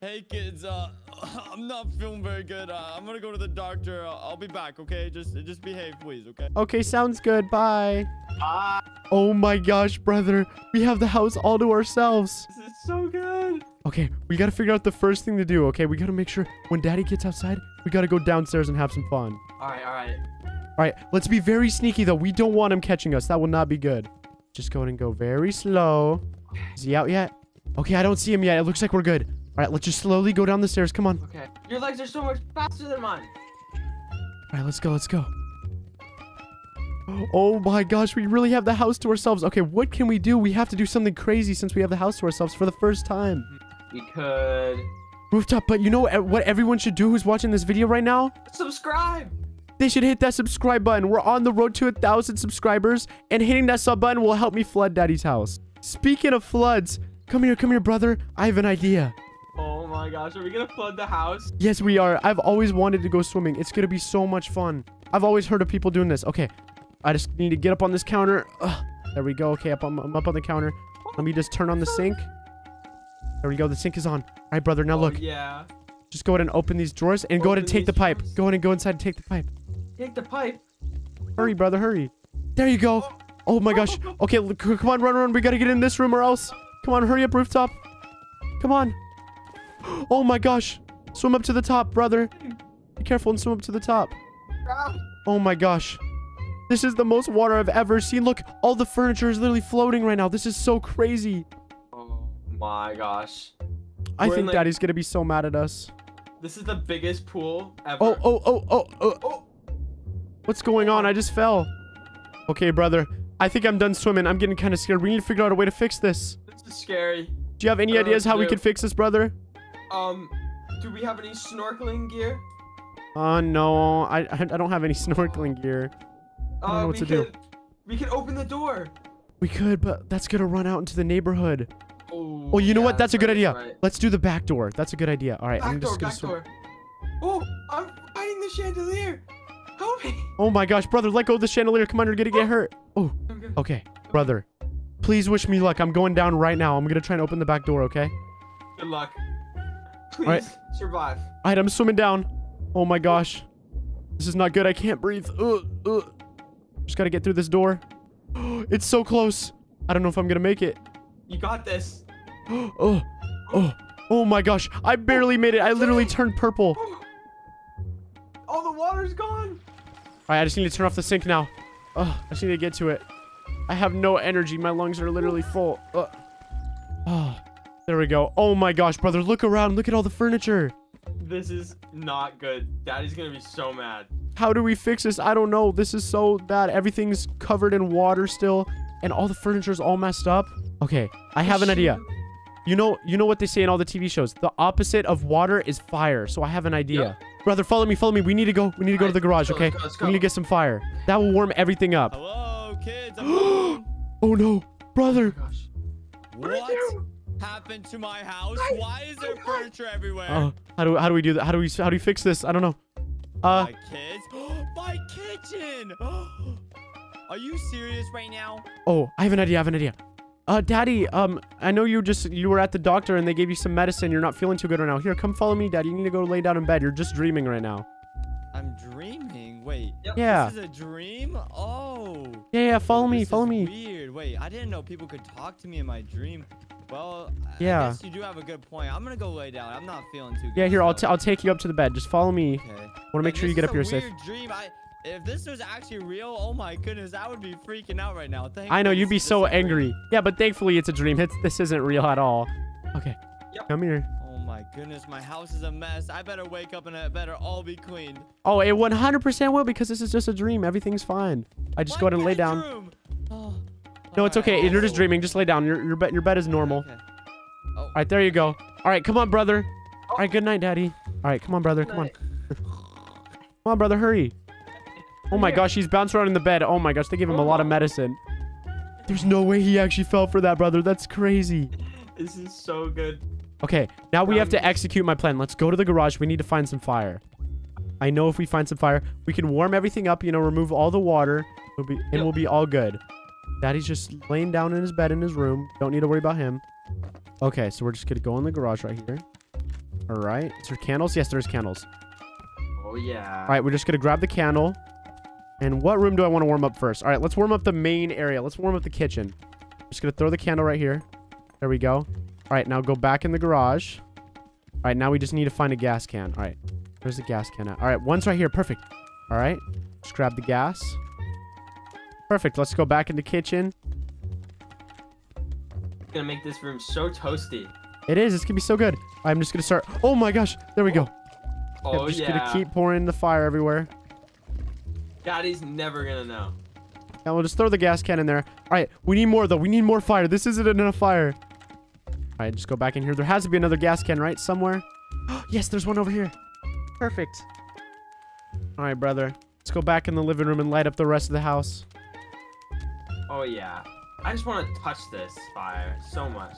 Hey kids, uh, I'm not feeling very good. Uh, I'm gonna go to the doctor. I'll, I'll be back, okay? Just, just behave, please, okay? Okay, sounds good. Bye. Ah, Oh my gosh, brother. We have the house all to ourselves. this is so good. Okay, we gotta figure out the first thing to do, okay? We gotta make sure when daddy gets outside, we gotta go downstairs and have some fun. All right, all right. All right, let's be very sneaky though. We don't want him catching us. That will not be good. Just go ahead and go very slow. Is he out yet? Okay, I don't see him yet. It looks like we're good. All right, let's just slowly go down the stairs. Come on. Okay. Your legs are so much faster than mine. All right, let's go. Let's go. Oh my gosh, we really have the house to ourselves. Okay, what can we do? We have to do something crazy since we have the house to ourselves for the first time. We could Rooftop, but you know what everyone should do who's watching this video right now? subscribe. They should hit that subscribe button. We're on the road to a thousand subscribers, and hitting that sub button will help me flood Daddy's house. Speaking of floods, come here, come here, brother. I have an idea. Oh my gosh, are we gonna flood the house? Yes, we are. I've always wanted to go swimming. It's gonna be so much fun. I've always heard of people doing this. Okay, I just need to get up on this counter. Ugh, there we go. Okay, up on, I'm up on the counter. Let me just turn on the sink. There we go. The sink is on. All right, brother. Now Oh, look. yeah. Just go ahead and open these drawers and go ahead and take the pipe. drawers. Go ahead and go inside and take the pipe. Take the pipe. Hurry, brother, hurry. There you go. Oh, oh my gosh. Okay, look, come on, run, run. We gotta get in this room or else. Come on, hurry up, rooftop. Come on. Oh my gosh. Swim up to the top, brother. Be careful and swim up to the top. Ah, Oh my gosh. This is the most water I've ever seen. Look, all the furniture is literally floating right now. This is so crazy. Oh my gosh. I We're think like- Daddy's gonna be so mad at us. This is the biggest pool ever. Oh, oh, oh, oh, oh. oh. What's going on? I just fell. Okay, brother. I think I'm done swimming. I'm getting kind of scared. We need to figure out a way to fix this. This is scary. Do you have any I don't know ideas how to we could fix this, brother? Um, do we have any snorkeling gear? Uh, no. I, I don't have any snorkeling gear. I don't uh, know what to do. We can open the door. We could, but that's gonna run out into the neighborhood. Oh, Oh, you know yeah, what? That's a good right, idea. right. Let's do the back door. That's a good idea. All right, I'm Back door, just gonna back door. Oh, I'm fighting the chandelier. Help me. Oh my gosh, brother, let go of the chandelier. Come on, you're gonna get hurt. Oh, okay, brother. Please wish me luck. I'm going down right now. I'm gonna try and open the back door, okay? Good luck. Please right. survive. All right, I'm swimming down. Oh my gosh. This is not good. I can't breathe. Ugh, ugh. Just gotta get through this door. It's so close. I don't know if I'm gonna make it. You got this. oh, oh, oh my gosh. I barely made it. I literally turned purple. All the water's gone. All right, I just need to turn off the sink now. Ugh, I just need to get to it. I have no energy. My lungs are literally full. Ugh. Oh, there we go. Oh my gosh, brother. Look around. Look at all the furniture. This is not good. Daddy's gonna be so mad. How do we fix this? I don't know. This is so bad. Everything's covered in water still, and all the furniture's all messed up. Okay, I have an idea. You know, you know what they say in all the TV shows. The opposite of water is fire. So I have an idea. Brother, follow me, follow me. We need to go. We need to go to the garage, let's go, okay? let's go, let's We need to get some fire. That will warm everything up. Hello, kids. Oh no, brother. Oh gosh. what happened to my house? Why is there furniture everywhere? Oh, how do how do we do that? How do we how do we fix this? I don't know. Uh, my kids? my kitchen! Are you serious right now? oh, I have an idea. I have an idea. Uh, Daddy, um, I know you just you were at the doctor and they gave you some medicine. You're not feeling too good right now. Here, come follow me, Daddy. You need to go lay down in bed. You're just dreaming right now. I'm dreaming. Wait. Yep. Yeah. This is a dream? Oh. Yeah, yeah. Follow me. This Follow is me. Weird. Wait, I didn't know people could talk to me in my dream. Well, Yeah. I guess you do have a good point. I'm gonna go lay down. I'm not feeling too good. Yeah, here. I'll t so- I'll take you up to the bed. Just follow me. Okay. Want to make Like, sure you get up here is a safe. weird dream. I, if this was actually real, oh my goodness, I would be freaking out right now. Thank I know you'd be so is real. angry. Yeah, but thankfully it's a dream. It's this isn't real at all. Okay. Yep. Come here. Oh my goodness, my house is a mess. I better wake up and it better all be cleaned. Oh, it 100% will because this is just a dream. Everything's fine. I just go ahead and lay down. dream? Oh. No, it's Alright. okay. You're just oh. dreaming. Just lay down. Your your bed your bed is normal. Okay. Oh, All right, there you go. All right, come on, brother. All right, good night, Daddy. All right, come on, brother. Come on. Come on, brother. Hurry. Oh my gosh, he's bouncing around in the bed. Oh my gosh, they gave him a lot of medicine. There's no way he actually fell for that, brother. That's crazy. This is so good. Okay, now we have to execute my plan. Let's go to the garage. We need to find some fire. I know if we find some fire, we can warm everything up, you know, remove all the water, we'll be, and we'll be all good. Daddy's just laying down in his bed in his room. Don't need to worry about him. Okay, so we're just going to go in the garage right here. All right. Is there candles? Yes, there's candles. Oh yeah. All right, we're just gonna grab the candle. And what room do I want to warm up first? All right, let's warm up the main area. Let's warm up the kitchen. Just gonna throw the candle right here. There we go. All right, now go back in the garage. All right, now we just need to find a gas can. All right, where's the gas can at? All right, one's right here. Perfect. All right, just grab the gas. Perfect. Let's go back in the kitchen. It's gonna make this room so toasty. It is. It's gonna be so good. I'm just gonna start. Oh my gosh. There we go. Oh just yeah. gonna keep pouring the fire everywhere. Daddy's never gonna know. And we'll just throw the gas can in there. All right, we need more though. We need more fire. This isn't enough fire. All right, just go back in here. There has to be another gas can, right? Somewhere. yes, there's one over here. Perfect. All right, brother. Let's go back in the living room and light up the rest of the house. Oh yeah. I just want to touch this fire so much.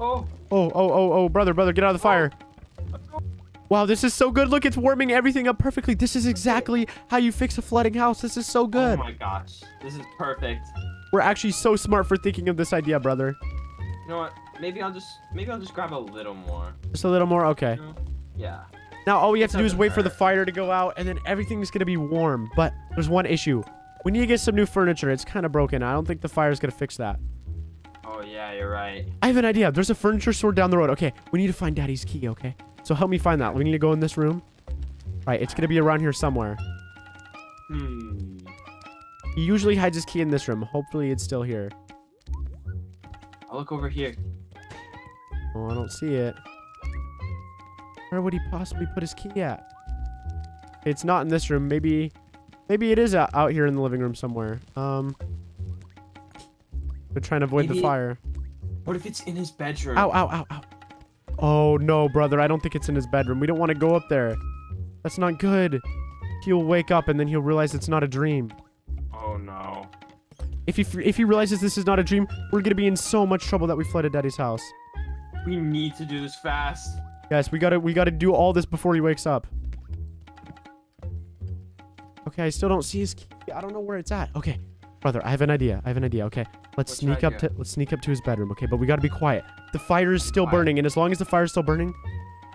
Oh. Oh, oh, oh, oh, brother, brother, get out of the fire. oh. Wow, this is so good. Look, it's warming everything up perfectly. This is exactly how you fix a flooding house. This is so good. Oh my gosh. This is perfect. We're actually so smart for thinking of this idea, brother. You know what? Maybe I'll just maybe I'll just grab a little more. Just a little more. Okay. You know? Yeah. Now all we have It to do is wait for the fire to go out, and then everything's gonna be warm. But there's one issue. We need to get some new furniture. It's kind of broken. I don't think the fire's gonna fix that. Oh yeah, you're right. I have an idea. There's a furniture store down the road. Okay, we need to find Daddy's key. Okay, so help me find that. We need to go in this room. All right, it's gonna be around here somewhere. Hmm. He usually hides his key in this room. Hopefully, it's still here. I'll look over here. Oh, I don't see it. Where would he possibly put his key at? It's not in this room. Maybe, maybe it is out here in the living room somewhere. Um, we're trying to avoid the Maybe- fire. What if it's in his bedroom? Ow, ow, ow, ow. Oh no, brother! I don't think it's in his bedroom. We don't want to go up there. That's not good. He'll wake up and then he'll realize it's not a dream. No. If he if he realizes this is not a dream, we're gonna be in so much trouble that we flooded Daddy's house. We need to do this fast. Guys, we gotta we gotta do all this before he wakes up. Okay, I still don't see his key. I don't know where it's at. Okay, brother, I have an idea. I have an idea. Okay, let's What's sneak up to let's sneak up to his bedroom. Okay, but we gotta be quiet. The fire is still burning, and as long as the fire is still burning,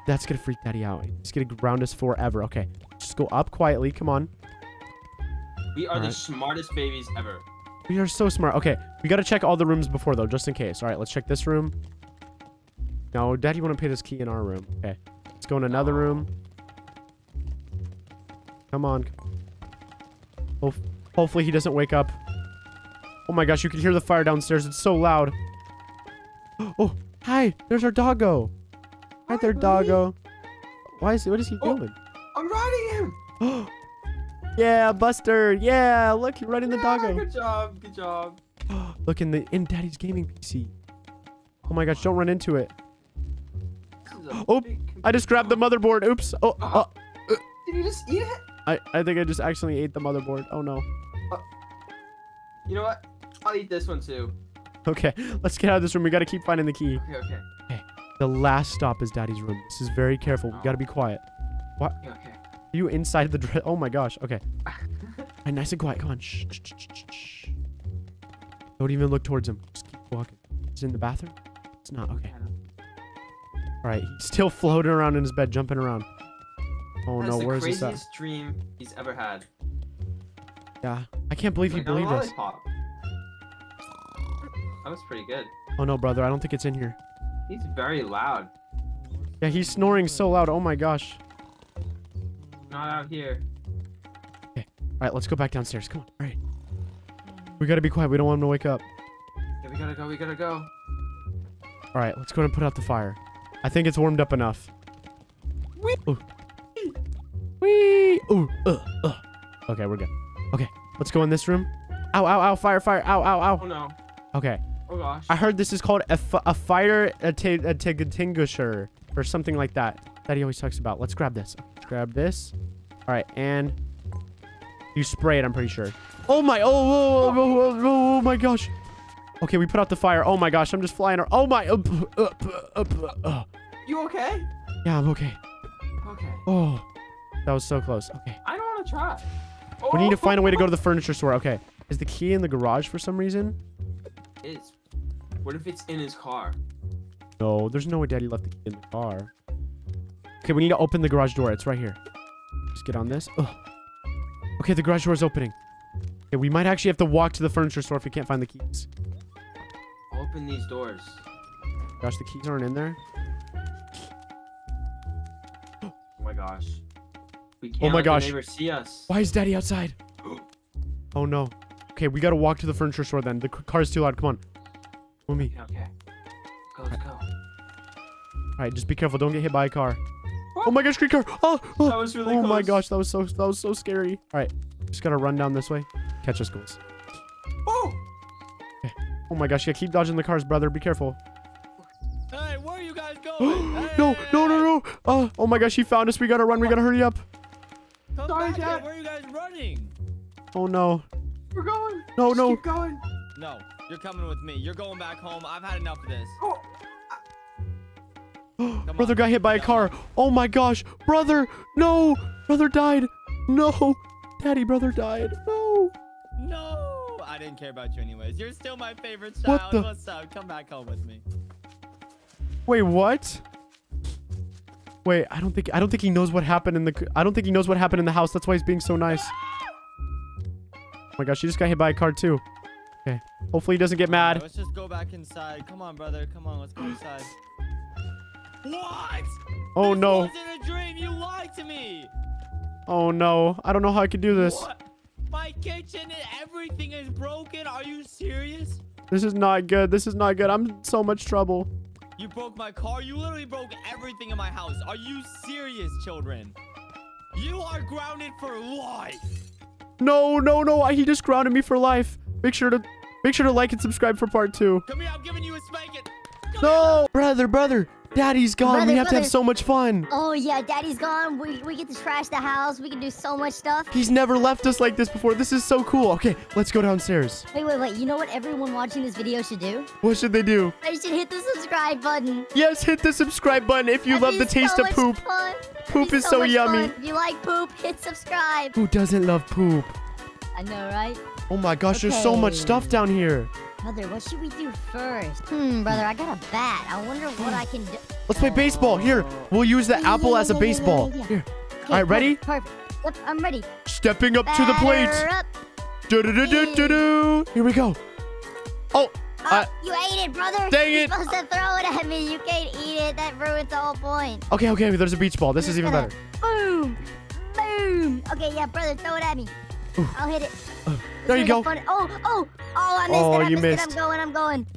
that's gonna freak Daddy out. He's gonna ground us forever. Okay, just go up quietly. Come on. We are the Alright. smartest babies ever. We are so smart. Okay, we gotta check all the rooms before though, just in case. All right, let's check this room. No, Daddy want to put his key in our room. Okay, let's go in another room. Come on. Hof- hopefully he doesn't wake up. Oh my gosh, you can hear the fire downstairs. It's so loud. Oh, hi. There's our doggo. Hi Hi, there, buddy. doggo. Why is he, what is he Oh. doing? I'm riding him. yeah, Buster. Yeah, look, you're running the Yeah, doggo. Good job. Good job. Look in the in Daddy's gaming PC. Oh my gosh, don't run into it. This is a Oh, I just grabbed the motherboard. Oops. Oh, Uh-huh. oh, Did you just eat it? I, I think I just accidentally ate the motherboard. Oh no. Uh, you know what? I'll eat this one too. Okay, let's get out of this room. We gotta keep finding the key. Okay. Okay. The last stop is Daddy's room. This is very careful. We gotta be quiet. Okay. okay. Are you inside the dress? Oh my gosh. Okay. Alright, nice and quiet. Come on. Shh, shh, shh. Don't even look towards him. Just keep walking. Is it in the bathroom? It's not. Okay. Alright, he's still floating around in his bed, jumping around. Oh That's no, the where's this craziest at? dream he's ever had. Yeah. I can't believe he believed us. That was pretty good. Oh no, brother. I don't think it's in here. He's very loud. Yeah, he's snoring so loud. Oh my gosh. Not out here. Okay. All right, let's go back downstairs. Come on. All right. We gotta be quiet. We don't want him to wake up. Yeah, we gotta go. We gotta go. All right, let's go and put out the fire. I think it's warmed up enough. Whee! Ooh. Whee! Ooh. Uh, uh. Okay, we're good. Okay, let's go in this room. Ow, ow, ow! Fire, fire! Ow, ow, ow. Oh ow! no. Okay, Oh gosh. I heard this is called a, fi- a fire atti- extinguisher or something like that that he always talks about. Let's grab this. Grab this. All right, and you spray it. I'm pretty sure. Oh my! Oh, oh, oh, oh, oh, oh, oh, oh my gosh! Okay, we put out the fire. Oh my gosh! I'm just flying. ar- Oh my! Uh, up, up, uh, up, uh, uh. You okay? Yeah, I'm okay. Okay. Oh, that was so close. Okay, I don't want to try. we need to Oh! find a way to go oh, to the oh. furniture store. Okay, is the key in the garage for some reason? Is. What if it's in his car? No, there's no way Daddy left the key in the car. Okay, we need to open the garage door. It's right here. Just get on this. Ugh. Okay, the garage door is opening. Okay, we might actually have to walk to the furniture store if we can't find the keys. Open these doors. Gosh, the keys aren't in there. Oh my gosh. We oh can't Oh my gosh. the see us. Why is Daddy outside? Oh no. Okay, we gotta walk to the furniture store then. The car's too loud. Come on. With me. Okay, okay. Go, let's go. Alright, just be careful. Don't get hit by a car. Oh my gosh, green car! Oh, oh. That oh, was really oh close. my gosh, that was so that was so scary. Alright, just gotta run down this way. Catch us, ghouls. Oh! Oh my gosh, yeah, keep dodging the cars, brother. Be careful. Hey, where are you guys going? Hey, no, no, no, no. Oh, oh my gosh, he found us. We gotta run. We gotta hurry up. Come Sorry, back here. Dad. Where are you guys running? Oh no. We're going. No, Just no. Keep going. No, you're coming with me. You're going back home. I've had enough of this. Oh! brother on, got hit by a car. Oh my gosh, brother. No, brother died. No, daddy, brother died. No. No, I didn't care about you anyways. You're still my favorite What child. the- What's up? Come back home with me. Wait, what? Wait, I don't think I don't think he knows what happened in the I don't think he knows what happened in the house. That's why he's being so nice. Oh my gosh, he just got hit by a car too. Okay. Hopefully he doesn't get mad. Let's just go back inside. Come on, brother. Come on, let's go inside. What? Oh This no. wasn't a dream. You lied to me. Oh no. I don't know how I could do this. What? My kitchen and everything is broken. Are you serious? This is not good. This is not good. I'm in so much trouble. You broke my car. You literally broke everything in my house. Are you serious, children? You are grounded for life. No, no, no. He just grounded me for life. Make sure to make sure to like and subscribe for part 2. Come here. I'm giving you a spanking. Come No, brother, brother. Daddy's gone. we Brother, have to have so much fun. Oh yeah, daddy's gone. We, we get to trash the house. We can do so much stuff. He's never left us like this before. This is so cool. Okay, let's go downstairs. Wait, wait, wait. You know what everyone watching this video should do? What should they do? They should hit the subscribe button. Yes, hit the subscribe button if you That'd love the taste so of poop. fun. Poop is so much yummy. fun. If you like poop, hit subscribe. Who doesn't love poop? I know, right? Oh my gosh, there's so much stuff down here. Brother, what should we do first? Hmm, brother, I got a bat. I wonder what I can do. Let's play baseball. Here, we'll use the Yeah, apple yeah, as a yeah, yeah, yeah, baseball. yeah. Here. Okay, All right, ready? Perfect. perfect. Yep, I'm ready. Stepping up to the plate. Up. Do-do-do-do-do-do. Here we go. Oh, Oh, Uh, you ate it, brother. dang You're it. supposed to throw it at me. You can't eat it. That ruins the whole point. okay, okay. There's a beach ball. This is even better. Boom! Boom! Okay, yeah, brother, throw it at me. I'll hit it. There you go. Fun... Oh, oh, oh! I missed Oh, it. I you missed, it. missed. I'm going. I'm going.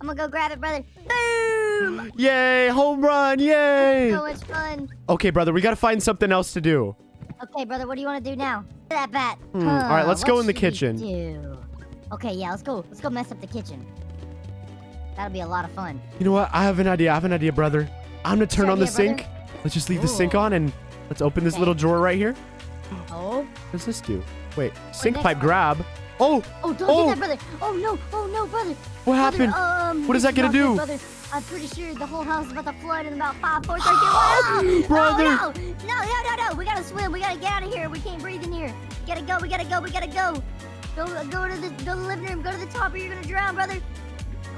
I'm gonna go grab it, brother. Boom! Yay! Home run! Yay! So much fun. Okay, brother, we gotta find something else to do. Okay, brother, what do you want to do now? That bat. Hmm, all right, let's go in the kitchen. do? Okay, yeah, let's go. Let's go mess up the kitchen. That'll be a lot of fun. You know what? I have an idea. I have an idea, brother. I'm gonna turn on the idea, brother? sink. Let's just leave the sink on and let's open this Okay. little drawer right here. Oh, What does this do? Wait, sink pipe grab. Oh, oh, don't Oh. do that, brother. Oh no, oh no, brother. what Brother, happened? Um, What is that gonna do? Brother, I'm pretty sure the whole house is about to flood in about five, four, three, two, one. No, Brother. No, no, no, no, no. We gotta swim. We gotta get out of here. We can't breathe in here. We gotta go. We gotta go. We gotta go. Go, go to the, go to the living room. Go to the top, or you're gonna drown, brother.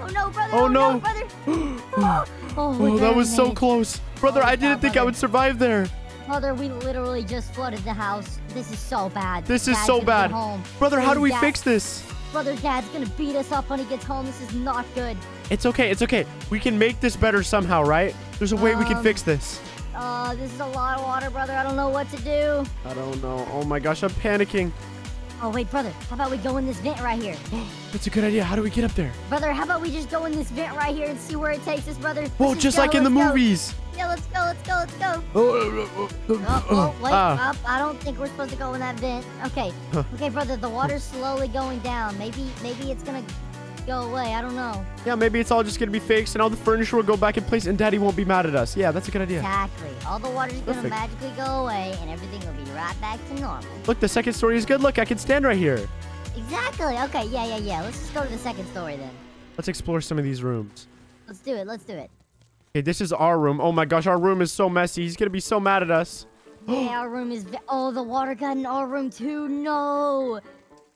Oh no, brother. Oh, Oh, no. brother. Oh, oh, oh, that was so close. Brother, Oh, I didn't think I would survive there. Brother, we literally just flooded the house. This is so bad. This is so bad. Home. Brother, how do we Dad- fix this? Brother, Dad's gonna beat us up when he gets home. This is not good. It's okay, it's okay. We can make this better somehow, right? There's a way we can Um, fix this. Uh, this is a lot of water, brother. I don't know what to do. I don't know. Oh my gosh, I'm panicking. Oh, wait, brother. How about we go in this vent right here? That's a good idea. How do we get up there? Brother, how about we just go in this vent right here and see where it takes us, brother? Whoa, just go, like in the go. movies. Yeah, let's go, let's go, let's go. Oh, uh, uh, uh, Oh, oh, wait, Ah. up. I don't think we're supposed to go in that vent. Okay. Okay, brother, the water's slowly going down. Maybe, maybe it's gonna go away. I don't know. Yeah, maybe it's all just gonna be fixed and all the furniture will go back in place and daddy won't be mad at us. Yeah, that's a good idea. Exactly. All the water's gonna magically go away and everything will be right back to normal. Look, the second story is good. Look, I can stand right here. Exactly. Okay, yeah, yeah, yeah. Let's just go to the second story then. Let's explore some of these rooms. Let's do it. Let's do it. Okay, this is our room. Oh my gosh, our room is so messy. He's gonna be so mad at us. Yeah, our room is. Oh, the water got in our room too. No.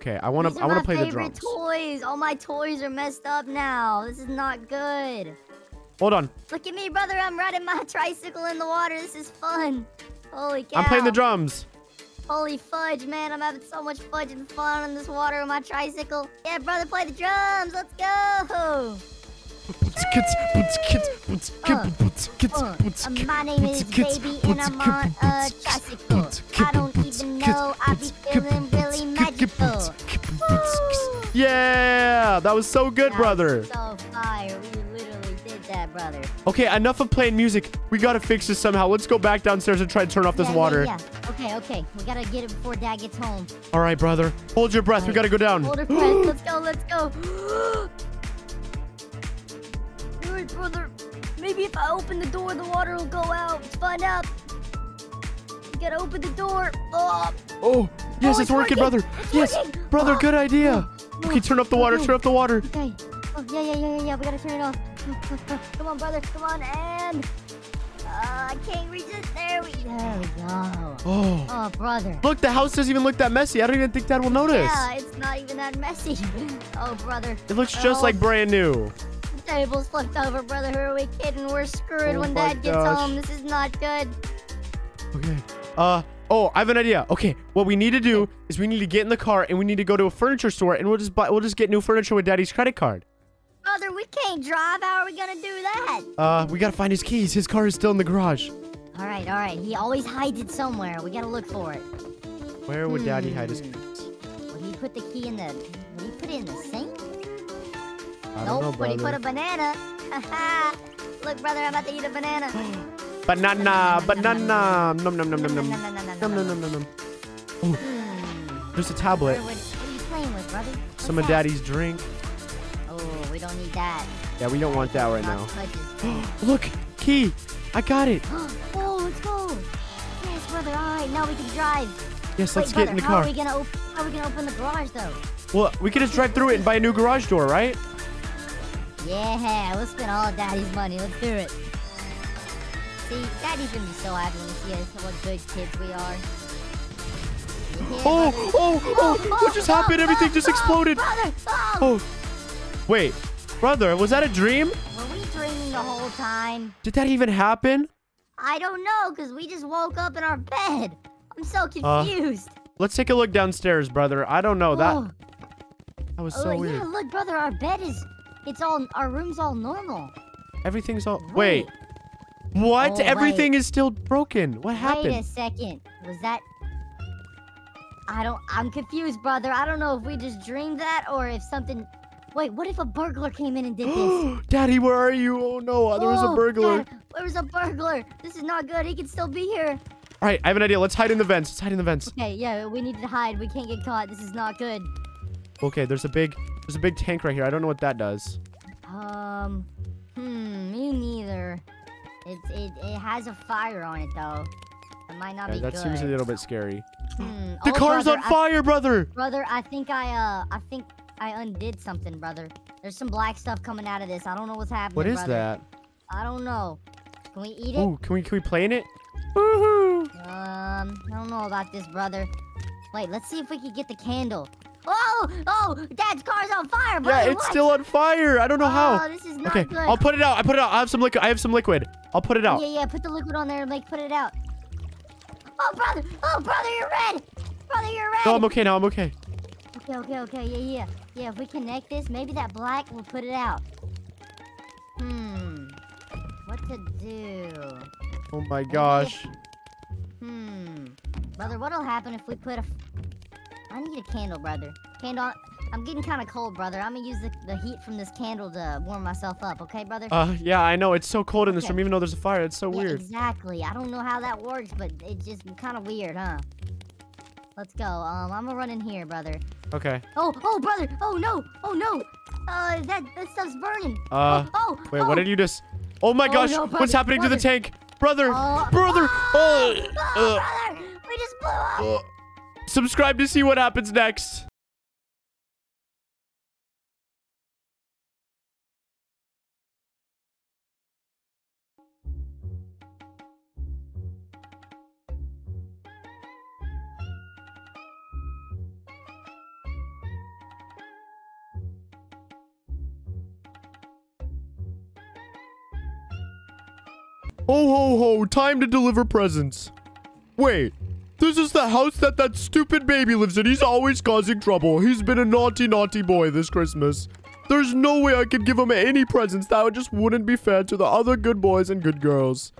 Okay, I wanna These I wanna play the drums. toys. All my toys are messed up now. This is not good. Hold on. Look at me, brother. I'm riding my tricycle in the water. This is fun. Holy cow. I'm playing the drums. Holy fudge, man. I'm having so much fudge and fun in this water on my tricycle. Yeah, brother, play the drums. Let's go. Uh, uh, my name is Baby, and I'm on a tricycle. I don't even know. I be feeling really magical. Yeah, that was so good, brother. So fire. We literally did that, brother. Okay, enough of playing music. We gotta fix this somehow. Let's go back downstairs and try to turn off this Yeah, yeah, water. Yeah, Okay, okay. We gotta get it before Dad gets home. All right, brother. Hold your breath. We gotta go down. Hold her breath. Let's go. Let's go. Do it, brother. Maybe if I open the door, the water will go out. Let's find out. You gotta open the door. Oh, Oh, yes, Oh, it's, it's working, working. brother. It's yes, working. brother, Oh. good idea. oh, Okay, turn up the water. okay. Turn up the water. Okay. Oh, yeah, yeah, yeah, yeah, yeah. We gotta turn it off. Come on, brother. Come on, and uh, I can't reach it. There we. There we go. Oh, Oh, brother. look, the house doesn't even look that messy. I don't even think Dad will notice. Yeah, it's not even that messy. Oh, brother. It looks just Oh. like brand new. Table's flipped over, brother. Who are we kidding? We're screwed Oh when Dad gets gosh. home. This is not good. Okay. Uh, oh, I have an idea. Okay, what we need to do is we need to get in the car and we need to go to a furniture store and we'll just buy, we'll just get new furniture with Daddy's credit card. Brother, we can't drive. How are we gonna do that? Uh, we gotta find his keys. His car is still in the garage. All right, all right. He always hides it somewhere. We gotta look for it. Where would Daddy hide his Hmm. keys? Would he put the key in the? Would he put it in the sink? I don't nope. know, Would he put a banana? Look, brother, I'm about to eat a banana. Banana, banana. Nom nom nom nom Nom, nom. nom, nom, nom, nom. There's a tablet. What, what are you playing with, brother? What's Some of that? Daddy's drink. Oh, we don't need that. Yeah, we don't want that right now. Look, key. I got it. oh, let's go. Yes, brother. All right, now we can drive. Yes, Wait, let's brother, get in the how car. are we gonna open? How are we gonna open the garage though? Well, we can just drive through it and buy a new garage door, right? Yeah, we'll spend all of Daddy's money. Let's do it. See, Daddy's gonna be so happy when he sees us, what good kids we are. Yeah, Oh, brother. oh, oh, what just happened? oh, Everything oh, just oh, exploded. Brother, oh. Oh, wait, brother, was that a dream? Were we dreaming the whole time? Did that even happen? I don't know, cause we just woke up in our bed. I'm so Uh, confused. Let's take a look downstairs, brother. I don't know. That Oh, that was so oh, so yeah, weird. look, brother, our bed is, it's all, our room's all normal. Everything's all. Wait. Wait. What? Oh. Everything is still broken. What happened? Wait a second. Was that? I don't. I'm confused, brother. I don't know if we just dreamed that or if something. Wait, what if a burglar came in and did this? Daddy, where are you? Oh no, uh, there was a Oh, burglar. Dad, there was a burglar. This is not good. He could still be here. All right, I have an idea. Let's hide in the vents. Let's hide in the vents. Okay, yeah, we need to hide. We can't get caught. This is not good. Okay, there's a big, there's a big tank right here. I don't know what that does. Um, hmm, me neither. It's it it has a fire on it though. It might not Yeah, be that good. seems a little bit scary. Hmm. The oh, car's brother, on I- fire, brother. Brother, I think I uh I think I undid something, brother. There's some black stuff coming out of this. I don't know what's happening. What is brother. that? I don't know. Can we eat it? Oh, can we can we play in it? Woohoo! Um, I don't know about this, brother. Wait, let's see if we can get the candle. Oh, oh, Dad's car's on fire, Yeah, it's what? still on fire. I don't know Oh, how. this is not Okay, good. I'll put it out. I put it out. I have some liquid. I have some liquid. I'll put it out. Yeah, yeah, put the liquid on there and like put it out. Oh, brother, oh, brother, you're red. Brother, you're red. No, I'm okay now. I'm okay. Okay, okay, okay, yeah, yeah. Yeah, if we connect this, maybe that black will put it out. Hmm. What to do? Oh my gosh. Hmm. Brother, what'll happen if we put a... I need a candle, brother. Candle... I'm getting kind of cold, brother. I'm gonna use the, the heat from this candle to warm myself up, okay, brother? Uh, yeah, I know. It's so cold in this Okay. room, even though there's a fire. It's so yeah, weird. exactly. I don't know how that works, but it's just kind of weird, huh? Let's go. Um, I'm gonna run in here, brother. Okay. Oh, oh, brother! Oh no! Oh no! Uh, that that stuff's burning. Uh, oh, oh, Wait, oh. what did you just? Oh my Oh, gosh! no, What's brother, happening to the tank, brother? Oh, brother! Oh, Uh, oh, uh, brother! We just blew up. Subscribe to see what happens next. Ho ho ho, time to deliver presents. Wait, this is the house that that stupid baby lives in. He's always causing trouble. He's been a naughty, naughty boy this Christmas. There's no way I could give him any presents. That just wouldn't be fair to the other good boys and good girls.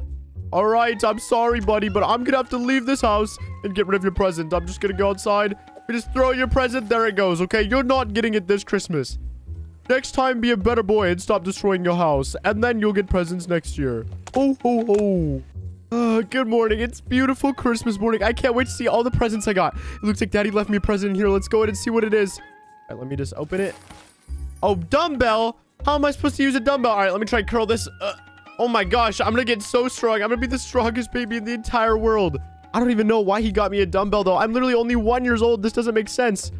All right, I'm sorry, buddy, but I'm gonna have to leave this house and get rid of your present. I'm just gonna go outside. You just throw your present. There it goes, okay? You're not getting it this Christmas. Next time, be a better boy and stop destroying your house. And then you'll get presents next year. Ho, ho, ho. Uh, good morning. It's beautiful Christmas morning. I can't wait to see all the presents I got. It looks like Daddy left me a present in here. Let's go ahead and see what it is. All right, let me just open it. Oh, dumbbell. How am I supposed to use a dumbbell? All right, let me try and curl this. Uh, oh my gosh, I'm gonna get so strong. I'm gonna be the strongest baby in the entire world. I don't even know why he got me a dumbbell though. I'm literally only one years old. This doesn't make sense.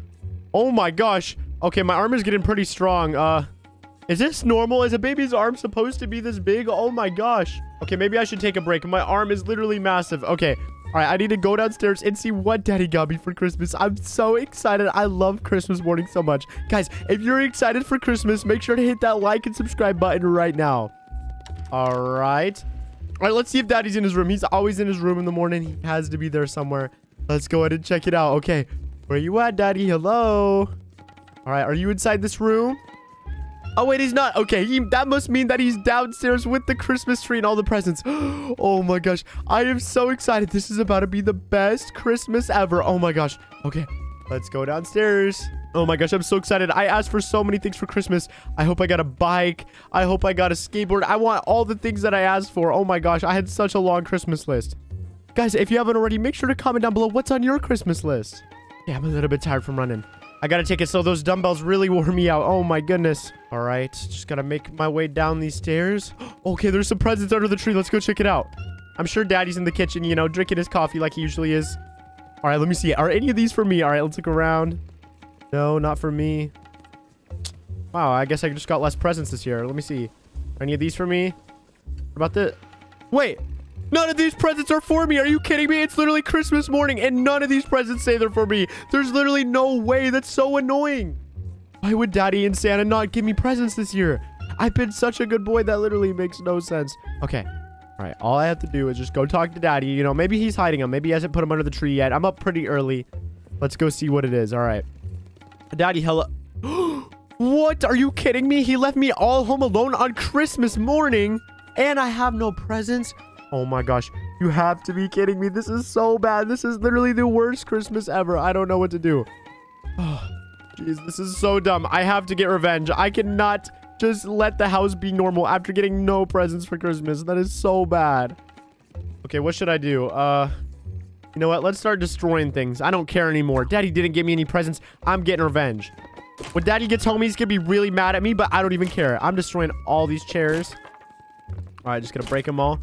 Oh my gosh. Okay, my arm is getting pretty strong. Uh, is this normal? Is a baby's arm supposed to be this big? Oh my gosh. Okay, maybe I should take a break. My arm is literally massive. Okay. All right, I need to go downstairs and see what daddy got me for Christmas. I'm so excited. I love Christmas morning so much. Guys, if you're excited for Christmas, make sure to hit that like and subscribe button right now. All right. All right, let's see if daddy's in his room. He's always in his room in the morning. He has to be there somewhere. Let's go ahead and check it out. Okay, where you at, daddy? Hello? All right, are you inside this room? Oh, wait, he's not. Okay, he, that must mean that he's downstairs with the Christmas tree and all the presents. oh my gosh. I am so excited. This is about to be the best Christmas ever. Oh my gosh. Okay, let's go downstairs. Oh my gosh, I'm so excited. I asked for so many things for Christmas. I hope I got a bike. I hope I got a skateboard. I want all the things that I asked for. Oh my gosh, I had such a long Christmas list. Guys, if you haven't already, make sure to comment down below what's on your Christmas list. Yeah, I'm a little bit tired from running. I gotta take it so those dumbbells really wore me out. Oh my goodness. All right, just gotta make my way down these stairs. Okay, there's some presents under the tree. Let's go check it out. I'm sure daddy's in the kitchen, you know, drinking his coffee like he usually is. All right, let me see. Are any of these for me? All right, let's look around. No, not for me. Wow, I guess I just got less presents this year. Let me see. Are any of these for me? What about the... Wait, None of these presents are for me. Are you kidding me? It's literally Christmas morning and none of these presents say they're for me. There's literally no way. That's so annoying. Why would Daddy and Santa not give me presents this year? I've been such a good boy. That literally makes no sense. Okay. All right. All I have to do is just go talk to Daddy. You know, maybe he's hiding them. Maybe he hasn't put them under the tree yet. I'm up pretty early. Let's go see what it is. All right. Daddy, hello. what? Are you kidding me? He left me all home alone on Christmas morning and I have no presents. Oh my gosh. You have to be kidding me. This is so bad. This is literally the worst Christmas ever. I don't know what to do. Oh, jeez. This is so dumb. I have to get revenge. I cannot just let the house be normal after getting no presents for Christmas. That is so bad. Okay, what should I do? Uh, you know what? Let's start destroying things. I don't care anymore. Daddy didn't give me any presents. I'm getting revenge. When Daddy gets home, he's going to be really mad at me, but I don't even care. I'm destroying all these chairs. All right, just going to break them all.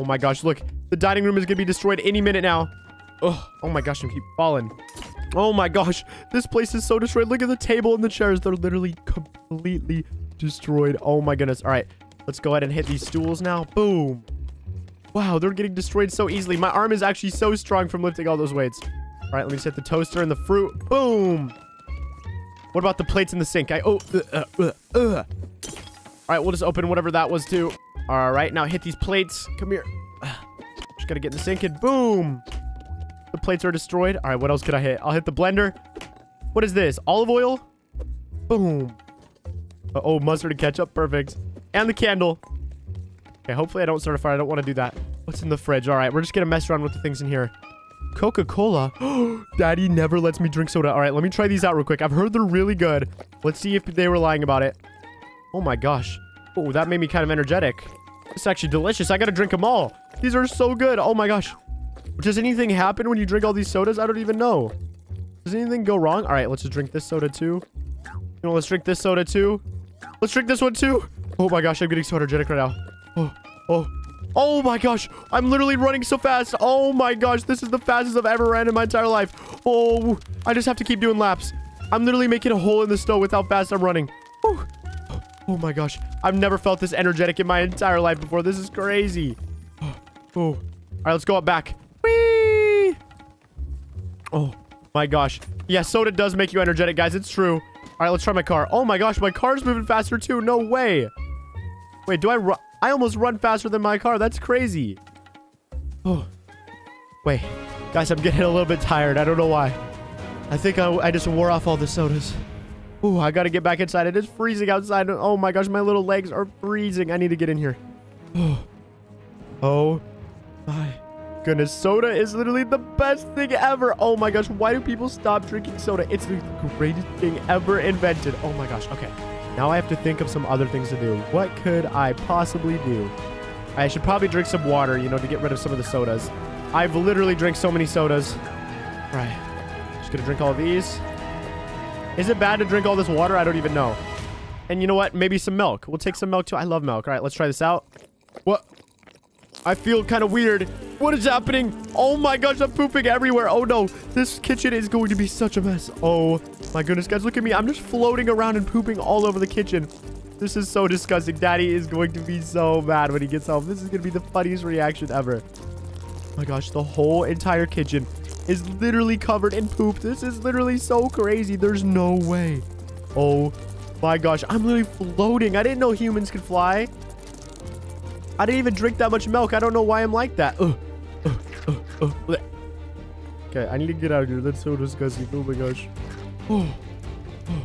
Oh my gosh, look. The dining room is going to be destroyed any minute now. Ugh. Oh my gosh, I'm keep falling. Oh my gosh. This place is so destroyed. Look at the table and the chairs. They're literally completely destroyed. Oh my goodness. All right. Let's go ahead and hit these stools now. Boom. Wow, they're getting destroyed so easily. My arm is actually so strong from lifting all those weights. All right, let me just hit the toaster and the fruit. Boom. What about the plates in the sink? I... Oh, uh, uh. uh. All right, we'll just open whatever that was too. All right, now hit these plates. Come here. Just gotta get in the sink and boom. The plates are destroyed. All right, what else could I hit? I'll hit the blender. What is this? Olive oil? Boom. Uh oh, mustard and ketchup. Perfect. And the candle. Okay, hopefully I don't start a fire. I don't want to do that. What's in the fridge? All right, we're just gonna mess around with the things in here. Coca-Cola. Daddy never lets me drink soda. All right, let me try these out real quick. I've heard they're really good. Let's see if they were lying about it. Oh my gosh. Oh, that made me kind of energetic. It's actually delicious. I gotta drink them all. These are so good. Oh my gosh. Does anything happen when you drink all these sodas? I don't even know. Does anything go wrong? All right, let's just drink this soda too. You know, let's drink this soda too. Let's drink this one too. Oh my gosh, I'm getting so energetic right now. Oh, oh, oh my gosh. I'm literally running so fast. Oh my gosh, this is the fastest I've ever ran in my entire life. Oh, I just have to keep doing laps. I'm literally making a hole in the snow with how fast I'm running. Oh my gosh. I've never felt this energetic in my entire life before. This is crazy. Oh. All right, let's go up back. Whee! Oh my gosh. Yeah, soda does make you energetic, guys. It's true. All right, let's try my car. Oh my gosh, my car's moving faster too. No way. Wait, do I run? I almost run faster than my car. That's crazy. Oh, wait. Guys, I'm getting a little bit tired. I don't know why. I think I, I just wore off all the sodas. Ooh, I gotta get back inside. It is freezing outside. Oh my gosh, my little legs are freezing. I need to get in here. Oh, my goodness. Soda is literally the best thing ever. Oh my gosh, why do people stop drinking soda? It's the greatest thing ever invented. Oh my gosh, okay. Now I have to think of some other things to do. What could I possibly do? I should probably drink some water, you know, to get rid of some of the sodas. I've literally drank so many sodas. Right. Just gonna drink all these. Is it bad to drink all this water? I don't even know. And you know what? Maybe some milk. We'll take some milk too. I love milk. All right, let's try this out. What? I feel kind of weird. What is happening? Oh my gosh, I'm pooping everywhere. Oh no, this kitchen is going to be such a mess. Oh my goodness, guys, look at me. I'm just floating around and pooping all over the kitchen. This is so disgusting. Daddy is going to be so mad when he gets home. This is going to be the funniest reaction ever. Oh my gosh, the whole entire kitchen is literally covered in poop. This is literally so crazy. There's no way. Oh my gosh, I'm literally floating. I didn't know humans could fly. I didn't even drink that much milk. I don't know why I'm like that. Ugh. Ugh, ugh. Okay, I need to get out of here. That's so disgusting. Oh my gosh. Oh. Oh.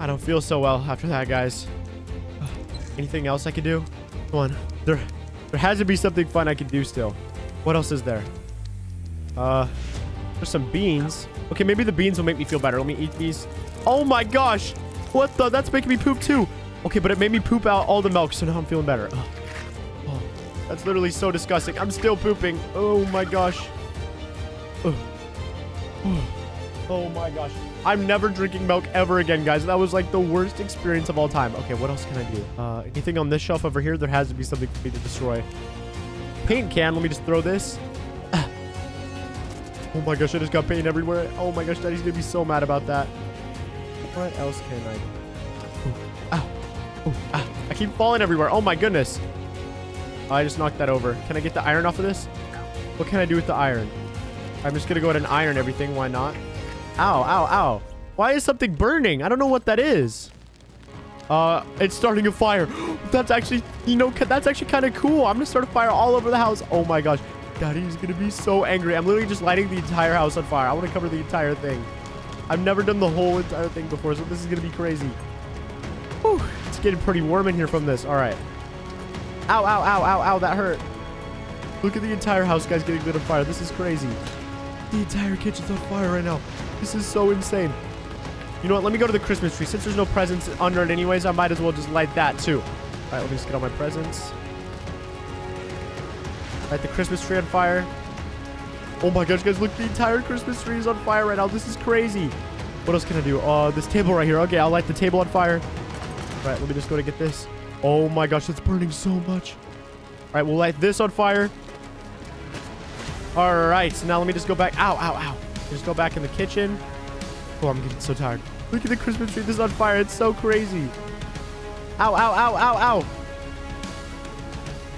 I don't feel so well after that, guys. Anything else I could do? Come on. There, there has to be something fun I could do still. What else is there? Uh, there's some beans. Okay, maybe the beans will make me feel better. Let me eat these. Oh my gosh. What the? That's making me poop too. Okay, but it made me poop out all the milk, so now I'm feeling better. Ugh. Oh, that's literally so disgusting. I'm still pooping. Oh my gosh. Ugh. Oh my gosh. I'm never drinking milk ever again, guys. That was like the worst experience of all time. Okay, what else can I do? Uh, anything on this shelf over here? There has to be something for me to destroy. Paint can. Let me just throw this. Oh my gosh, I just got paint everywhere. Oh my gosh, Daddy's gonna be so mad about that. What else can I do? Ow. Ooh, ah. I keep falling everywhere. Oh my goodness. I just knocked that over. Can I get the iron off of this? What can I do with the iron? I'm just gonna go ahead and iron everything. Why not? Ow, ow, ow. Why is something burning? I don't know what that is. Uh, it's starting a fire. that's actually, you know, that's actually kind of cool. I'm gonna start a fire all over the house. Oh my gosh. Daddy's gonna be so angry. I'm literally just lighting the entire house on fire. I want to cover the entire thing. I've never done the whole entire thing before, so this is gonna be crazy. Whew, it's getting pretty warm in here from this. All right. Ow, ow, ow, ow, ow, that hurt. Look at the entire house, guys, getting lit on fire. This is crazy. The entire kitchen's on fire right now. This is so insane. You know what? Let me go to the Christmas tree. Since there's no presents under it anyways, I might as well just light that too. All right, let me just get all my presents. Light the Christmas tree on fire. Oh my gosh, guys, look, the entire Christmas tree is on fire right now. This is crazy. What else can I do? Uh, this table right here. Okay, I'll light the table on fire. All right, let me just go to get this. Oh my gosh, it's burning so much. All right, we'll light this on fire. All right, so now let me just go back. Ow, ow, ow. Just go back in the kitchen. Oh, I'm getting so tired. Look at the Christmas tree. This is on fire. It's so crazy. Ow, ow, ow, ow, ow.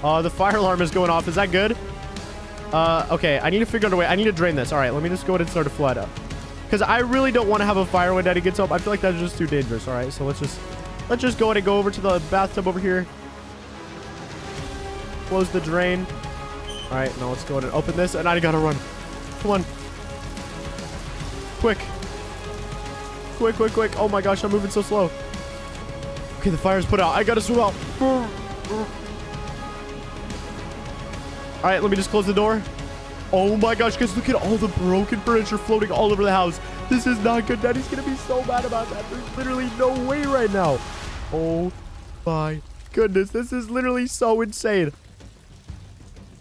Uh, the fire alarm is going off. Is that good? Uh, okay. I need to figure out a way. I need to drain this. All right, let me just go ahead and start a flood up. Because I really don't want to have a fire when Daddy gets up. I feel like that's just too dangerous. All right, so let's just let's just go ahead and go over to the bathtub over here. Close the drain. All right, now let's go ahead and open this. And I gotta run. Come on. Quick. Quick, quick, quick. Oh my gosh, I'm moving so slow. Okay, the fire's put out. I gotta swim out. All right, let me just close the door. Oh my gosh, guys, look at all the broken furniture floating all over the house. This is not good. Daddy's gonna be so mad about that. There's literally no way right now. Oh my goodness, this is literally so insane.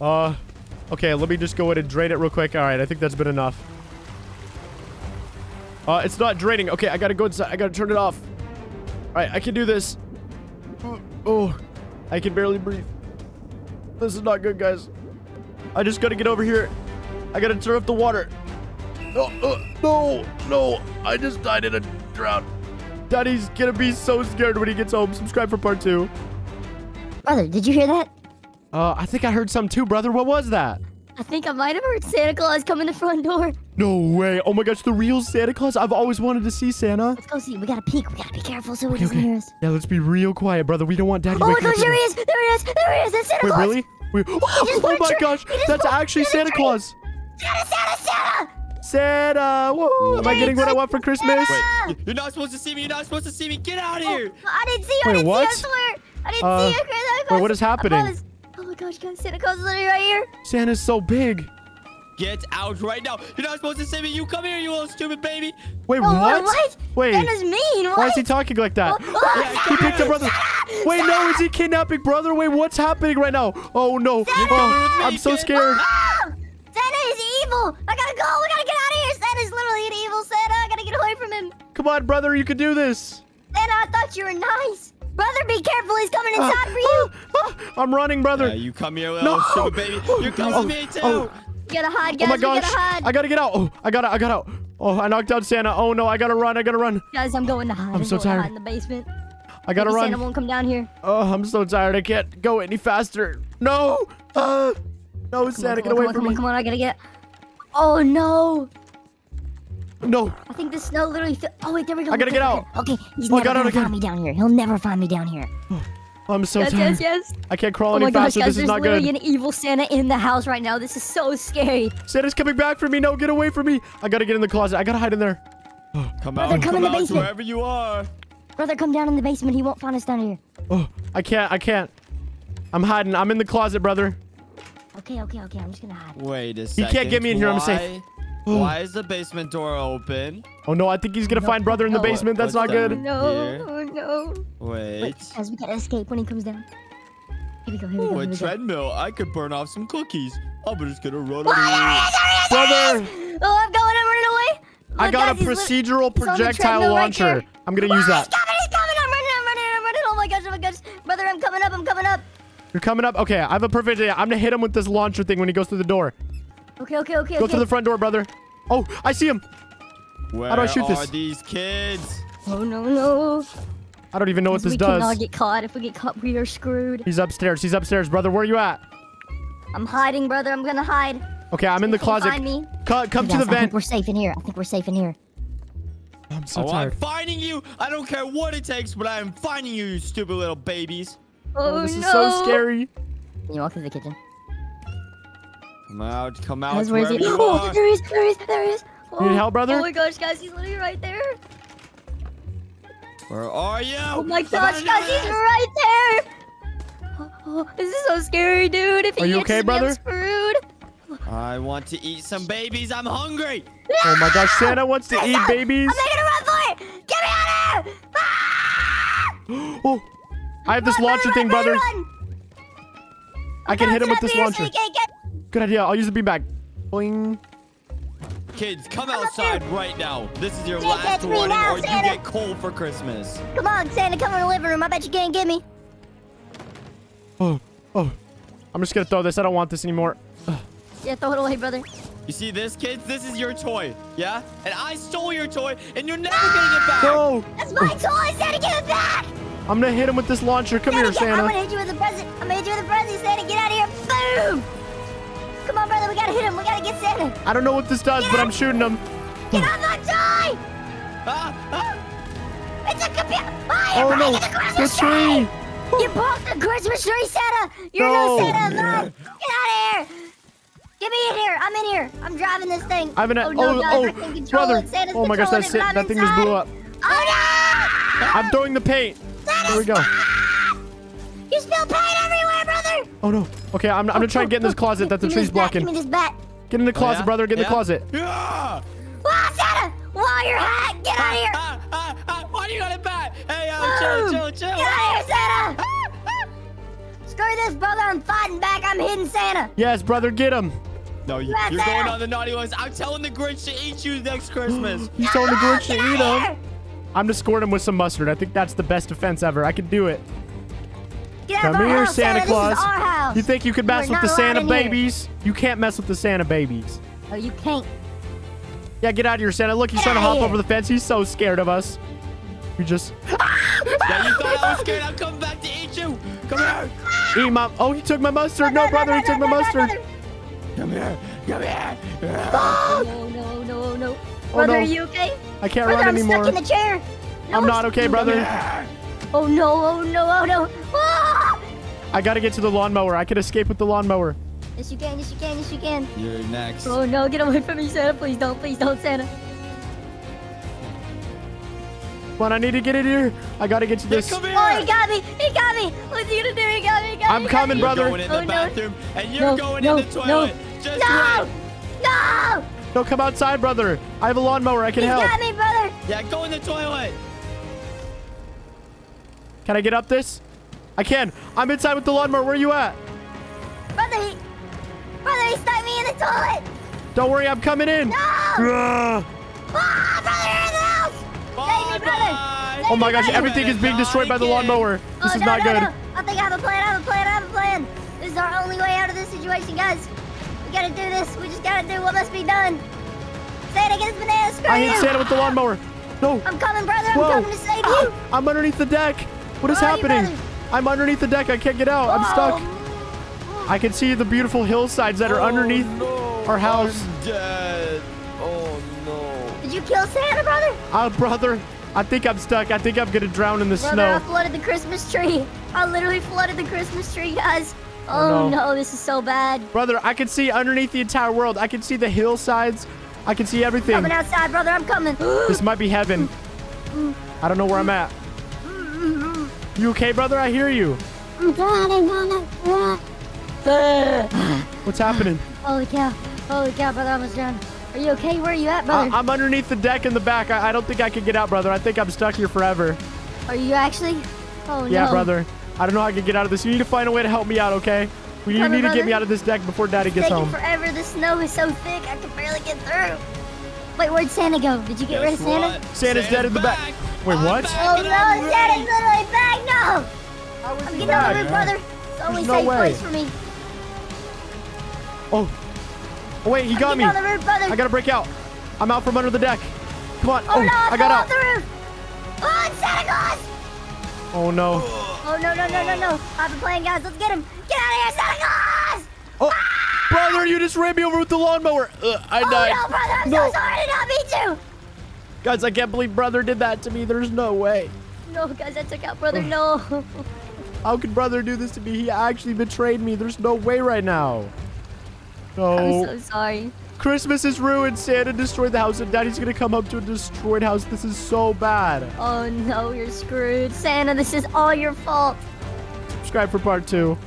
Uh, okay, let me just go ahead and drain it real quick. All right, I think that's been enough. Uh, it's not draining. Okay, I gotta go inside. I gotta turn it off. All right, I can do this. Oh, I can barely breathe. This is not good, guys. I just gotta get over here. I gotta turn off the water. No, uh, no, no. I just died in a drought. Daddy's gonna be so scared when he gets home. Subscribe for part two. Brother, did you hear that? Uh, I think I heard some too, brother. What was that? I think I might have heard Santa Claus come in the front door. No way. Oh my gosh, the real Santa Claus. I've always wanted to see Santa. Let's go see. We gotta peek. We gotta be careful so he Okay, doesn't okay. hear us. Yeah, let's be real quiet, brother. We don't want Daddy Oh my waking up gosh, there in he is! There he is! There he is! That's Santa the- Wait, Claus! really? Wait. just Oh, my gosh, that's actually Santa. Claus. Santa, Santa, Santa! Santa. Whoa. Am I getting what I want for Christmas? Wait, you're not supposed to see me. You're not supposed to see me. Get out of here. Oh, I didn't see you. I didn't what? see you. I swear. I didn't Uh, see you. Santa Claus. wait, what is happening? Oh my gosh, guys, Santa Claus is literally right here. Santa's so big. Get out right now. You're not supposed to see me. You come here, you little stupid baby. Wait, Oh, what? what? Wait. Santa's mean. What? Why is he talking like that? Oh, He picked up brother. Wait, no, is he kidnapping brother? Wait, what's happening right now? Oh no. Oh, I'm so scared. Ah! Santa is evil. I gotta go. We gotta get out of here. Santa's literally an evil Santa. I gotta get away from him. Come on, brother, you can do this. Santa, I thought you were nice. Brother, be careful. He's coming Ah, inside for you. ah, I'm running, brother. Yeah, you come here, little No. stupid baby. You're coming Oh, to me too. Oh. Gotta hide, Oh guys. my We gosh. gotta hide. I gotta get out. Oh, I gotta, I got out. Oh, I knocked out Santa. Oh no, I gotta run. I gotta run. Guys, I'm going to hide. I'm so going to tired. in the basement. I gotta Maybe Santa won't come down here. Oh, I'm so tired. I can't go any faster. No. Uh, no, Come Santa, on, get on, away come on, from come on, me. come on. I gotta get. Oh no! No. I think the snow literally. Oh wait, there we go. I gotta get out. Okay, he's Oh, never gonna find me down here. He'll never find me down here. Oh, I'm so yes, tired. yes, yes. I can't crawl Oh any my gosh, faster. guys! This is There's not literally good. an evil Santa in the house right now. This is so scary. Santa's coming back for me. No, get away from me. I gotta get in the closet. I gotta hide in there. Come Brother, out, come in the out basement. wherever you are. Brother, come down in the basement. He won't find us down here. Oh, I can't. I can't. I'm hiding. I'm in the closet, brother. Okay, okay, okay. I'm just gonna hide. Wait a second. He can't get me in here, I'm Why- safe. Why is the basement door open? Oh no, I think he's gonna No, find brother in the no. basement. That's not good. that? No, Here. oh no. Wait. Wait, guys, we gotta escape when he comes down. Here we go. Here we Oh, go. a Here we go. treadmill. I could burn off some cookies. I'm just gonna run Oh, over there he here. is, there he is, there he Brother! Oh, I'm going. I'm running away. I got guys, a procedural he's on the projectile treadmill right launcher. I'm gonna Oh, use He's that. coming. He's coming. I'm running. I'm running. I'm running. Oh my gosh. Oh my gosh. Brother, I'm coming up. I'm coming up. You're coming up. Okay, I have a perfect idea. I'm gonna hit him with this launcher thing when he goes through the door. Okay, okay, okay, Go okay. through the front door, brother. Oh, I see him. Where do I shoot are this? these kids? Oh no, no. I don't even know what Guys, this we cannot does. get caught. If we get caught, we are screwed. He's upstairs. He's upstairs, brother. Where are you at? I'm hiding, brother. I'm gonna hide. Okay, I'm in the closet. Find me. Co- come Hey, to the guys, I think vent. we're safe in here. I think we're safe in here. I'm so oh, I'm tired. finding you. I don't care what it takes, but I am finding you, you stupid little babies. Oh, Oh, this no. is so scary. Can you walk through the kitchen? Come out, come out, where is he? you Oh, are. there he is. There he is. There he is. Oh, need help, brother? Oh my gosh, guys, he's literally right there. Where are you? Oh my gosh, gonna guys, he's right there. Oh, oh, this is so scary, dude. If he Are you catches okay, me, brother? I'm screwed. I want to eat some babies. I'm hungry. Oh my gosh, Santa wants to eat babies. I'm making a run for it. Get me out of here. Ah! Oh, I have this Run, launcher run, thing, run, brother. run. I can hit him with this up here so launcher. he get- Good idea. I'll use the beanbag. Boing. Kids, come Come outside right now. This is your Can't last catch me warning, now, or you get cold for Christmas. Come on, Santa, come in the living room. I bet you can't get me. Oh, oh. I'm just gonna throw this. I don't want this anymore. Yeah, throw it away, brother. You see this, kids? This is your toy, yeah? And I stole your toy, and you're never getting it back. No! That's my toy, Santa. Give it back. I'm gonna hit him with this launcher. Come Santa, here, get- I'm Santa. gonna hit you with the present. I'm gonna hit you with the present, Santa. Get out of here. Boom. Come on, brother. We gotta hit him. We gotta get Santa. I don't know what this does, but I'm shooting him. Get off my toy. Ah, ah. It's a computer. Oh, you're Oh no, the the Christmas tree! You broke the Christmas tree, Santa. You're No. no, Santa. No. Get out of here. Get me in here. I'm in here. I'm driving this thing. I'm in a- oh, no, oh, oh, I brother. Oh my gosh, that's it. That thing just blew up. Oh no! I'm throwing the paint. There we go. You spilled paint everywhere. Oh no. Okay, I'm, I'm gonna try and get in this closet that the tree's this bat, blocking. Give me this bat. Get in the closet, Oh, yeah? brother. Get in Yeah? the closet. Yeah! Ah, Santa! Wow, your hat! Get out of here! Ah, ah, ah, why do you got it back? Hey, uh, chill, chill, chill. Get out of here, Santa! Screw this, brother. I'm fighting back. I'm hitting Santa. Yes, brother, get him. No, you, Yes, you're going on the naughty ones. I'm telling the Grinch to eat you next Christmas. He's telling the Grinch to Get out eat him. I'm just scoring him with some mustard. I think that's the best defense ever. I can do it. Get out Come of here, house, Santa Santa. Claus. This is our house. You think you could mess are with the Santa in here. babies? You can't mess with the Santa babies. Oh, you can't. Yeah, get out of here, Santa. Look, he's Get trying to hop here. over the fence. He's so scared of us. We just yeah, you thought I was scared. I'm coming back to eat you. Come here. eat my. Oh, he took my mustard. No, Run, brother, run, he took my run, run, mustard. run, run. Come here. Come here. No, no, no, no. Oh, Brother, no. are you okay? I can't Brother, run I'm anymore. stuck in the chair. No, I'm not okay, brother. Oh no, oh no, oh no. Ah! I gotta get to the lawnmower. I can escape with the lawnmower. Yes, you can, yes, you can, yes, you can. You're next. Oh no, get away from me, Santa. Please don't, please don't, Santa. Come on, I need to get in here. I gotta get to Yeah, this. come here. Oh, he got me, he got me. What's he gonna do? He got me, he got me. I'm me. he got coming, me. You're brother. going in Oh, the no. bathroom, and you're No, going no, in the no. toilet. Just No! wait. No! No, come outside, brother. I have a lawnmower. I can He's help. got me, brother. Yeah, go in the toilet. Can I get up this? I can. I'm inside with the lawnmower. Where are you at? Brother, he... Brother, he stuck me in the toilet. Don't worry, I'm coming in. No! Ah, brother, you're in the house. Bye, me, brother. bye. Oh my gosh, Brother. everything is being destroyed by the lawnmower. This oh, is no, not no, good. No. I think I have a plan. I have a plan. I have a plan. This is our only way out of this situation, guys. We gotta do this. We just gotta do what must be done. Santa, get his banana. Screw I you. hit Santa with the lawnmower. No. I'm coming, brother. I'm Whoa. coming to save Ah, you. I'm underneath the deck. What is Where are you, happening? I'm underneath the deck. I can't get out. I'm stuck. Oh, I can see the beautiful hillsides that are Oh, underneath no. our house. I'm dead. Oh no. Did you kill Santa, brother? Oh, brother. I think I'm stuck. I think I'm gonna drown in the Brother, I flooded the Christmas tree. I literally flooded the Christmas tree, guys. Oh, Oh, no. no. this is so bad. Brother, I can see underneath the entire world. I can see the hillsides. I can see everything. Coming outside, brother. I'm coming. This might be heaven. I don't know where I'm at. Mm-hmm. You okay, brother? I hear you. What's happening? Holy cow. Holy cow, brother. I almost drowned. Are you okay? Where are you at, I- brother? I'm underneath the deck in the back. I, I don't think I can get out, brother. I think I'm stuck here forever. Are you actually? Oh, no. Yeah, no. brother. I don't know how I can get out of this. You need to find a way to help me out, okay? We you need to get me out of this deck before Daddy gets home. forever. The snow is so thick. I can barely get through. Wait, where'd Santa go? Did you get rid of Santa? what? Santa's dead in the back. back. Wait, I'm what? back Oh, and no. I'm Santa's literally back. No. I'm getting on the roof, brother. It's the only no safe way. place for me. Oh. Oh, wait, he I'm got me. on the roof, brother. I gotta break out. I'm out from under the deck. Come on. Oh, oh no, I, I fell got out. the roof. Oh, it's Santa Claus. Oh, no. Oh, no, no, no, no, no. I have been playing guys. Let's get him. Get out of here, Santa Claus. Oh, ah! Brother, you just ran me over with the lawnmower. Ugh, I Oh, died. no, brother. I'm No. so sorry. Not mean to. Guys, I can't believe brother did that to me. There's no way. No, guys, I took out brother. No. How could brother do this to me? He actually betrayed me. There's no way right now. No. I'm so sorry. Christmas is ruined. Santa destroyed the house, and Daddy's gonna come up to a destroyed house. This is so bad. Oh, no, you're screwed. Santa, this is all your fault. Subscribe for part two.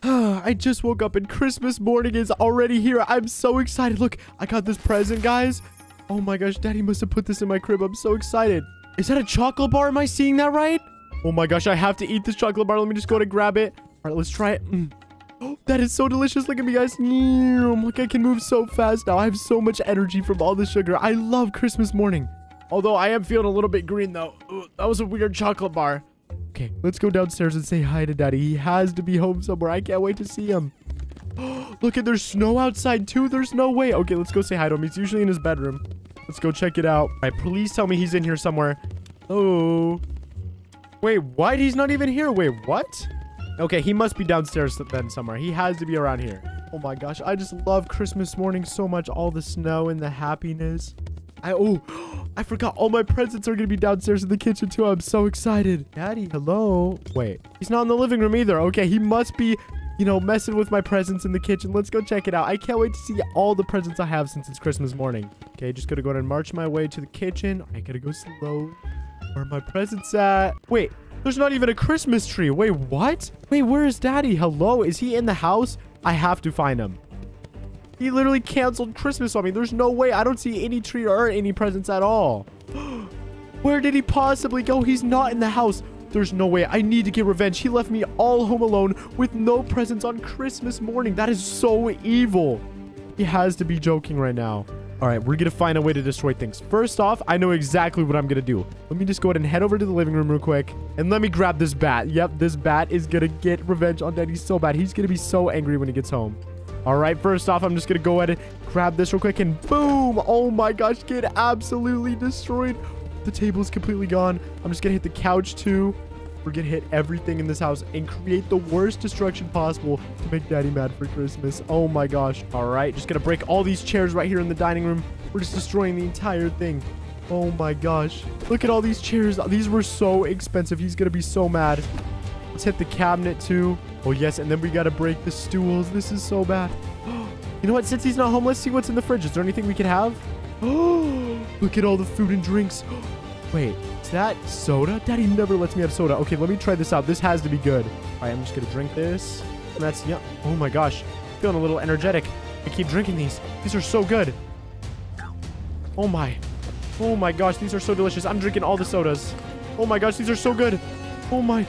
I just woke up and Christmas morning is already here. I'm so excited. Look, I got this present, guys. Oh my gosh, Daddy must have put this in my crib. I'm so excited. Is that a chocolate bar? Am I seeing that right? Oh my gosh, I have to eat this chocolate bar. Let me just go to grab it. All right, let's try it. Mm. Oh, that is so delicious. Look at me, guys. Mm, Look, I can move so fast now. I have so much energy from all the sugar. I love Christmas morning. Although I am feeling a little bit green, though. Ugh, that was a weird chocolate bar. Okay, let's go downstairs and say hi to Daddy. He has to be home somewhere. I can't wait to see him. Look at there's snow outside too. There's no way. Okay, let's go say hi to him. He's usually in his bedroom. Let's go check it out. All right, please tell me he's in here somewhere. Oh. Wait, what? He's not even here. Wait, what? Okay, he must be downstairs then somewhere. He has to be around here. Oh my gosh, I just love Christmas morning so much. All the snow and the happiness. I oh, I forgot all my presents are gonna be downstairs in the kitchen too. I'm so excited. Daddy, hello. Wait, he's not in the living room either. Okay, he must be, you know, messing with my presents in the kitchen. Let's go check it out. I can't wait to see all the presents I have since it's Christmas morning. Okay, just gonna go ahead and march my way to the kitchen. I gotta go slow. Where are my presents at? Wait, there's not even a Christmas tree. Wait, what? Wait, where is Daddy? Hello, is he in the house? I have to find him. He literally canceled Christmas on me. There's no way. I don't see any tree or any presents at all. Where did he possibly go? He's not in the house. There's no way. I need to get revenge. He left me all home alone with no presents on Christmas morning. That is so evil. He has to be joking right now. All right, we're going to find a way to destroy things. First off, I know exactly what I'm going to do. Let me just go ahead and head over to the living room real quick. And let me grab this bat. Yep, this bat is going to get revenge on Daddy so bad. He's going to be so angry when he gets home. All right, first off, I'm just going to go ahead and grab this real quick. And boom! Oh my gosh, get absolutely destroyed. The table is completely gone. I'm just going to hit the couch too. We're we're gonna hit everything in this house and create the worst destruction possible to make daddy mad for Christmas. Oh my gosh. All right, just gonna break all these chairs right here in the dining room. We're just destroying the entire thing. Oh my gosh. Look at all these chairs. These were so expensive. He's gonna be so mad. Hit the cabinet too. Oh yes, and then we gotta break the stools. This is so bad. You know what? Since he's not home, let's see what's in the fridge. Is there anything we can have? Oh, look at all the food and drinks. Wait, is that soda? Daddy never lets me have soda. Okay, let me try this out. This has to be good. All right, I'm just gonna drink this. And that's yeah. Oh my gosh, feeling a little energetic. I keep drinking these. These are so good. Oh my. Oh my gosh, these are so delicious. I'm drinking all the sodas. Oh my gosh, these are so good. Oh my.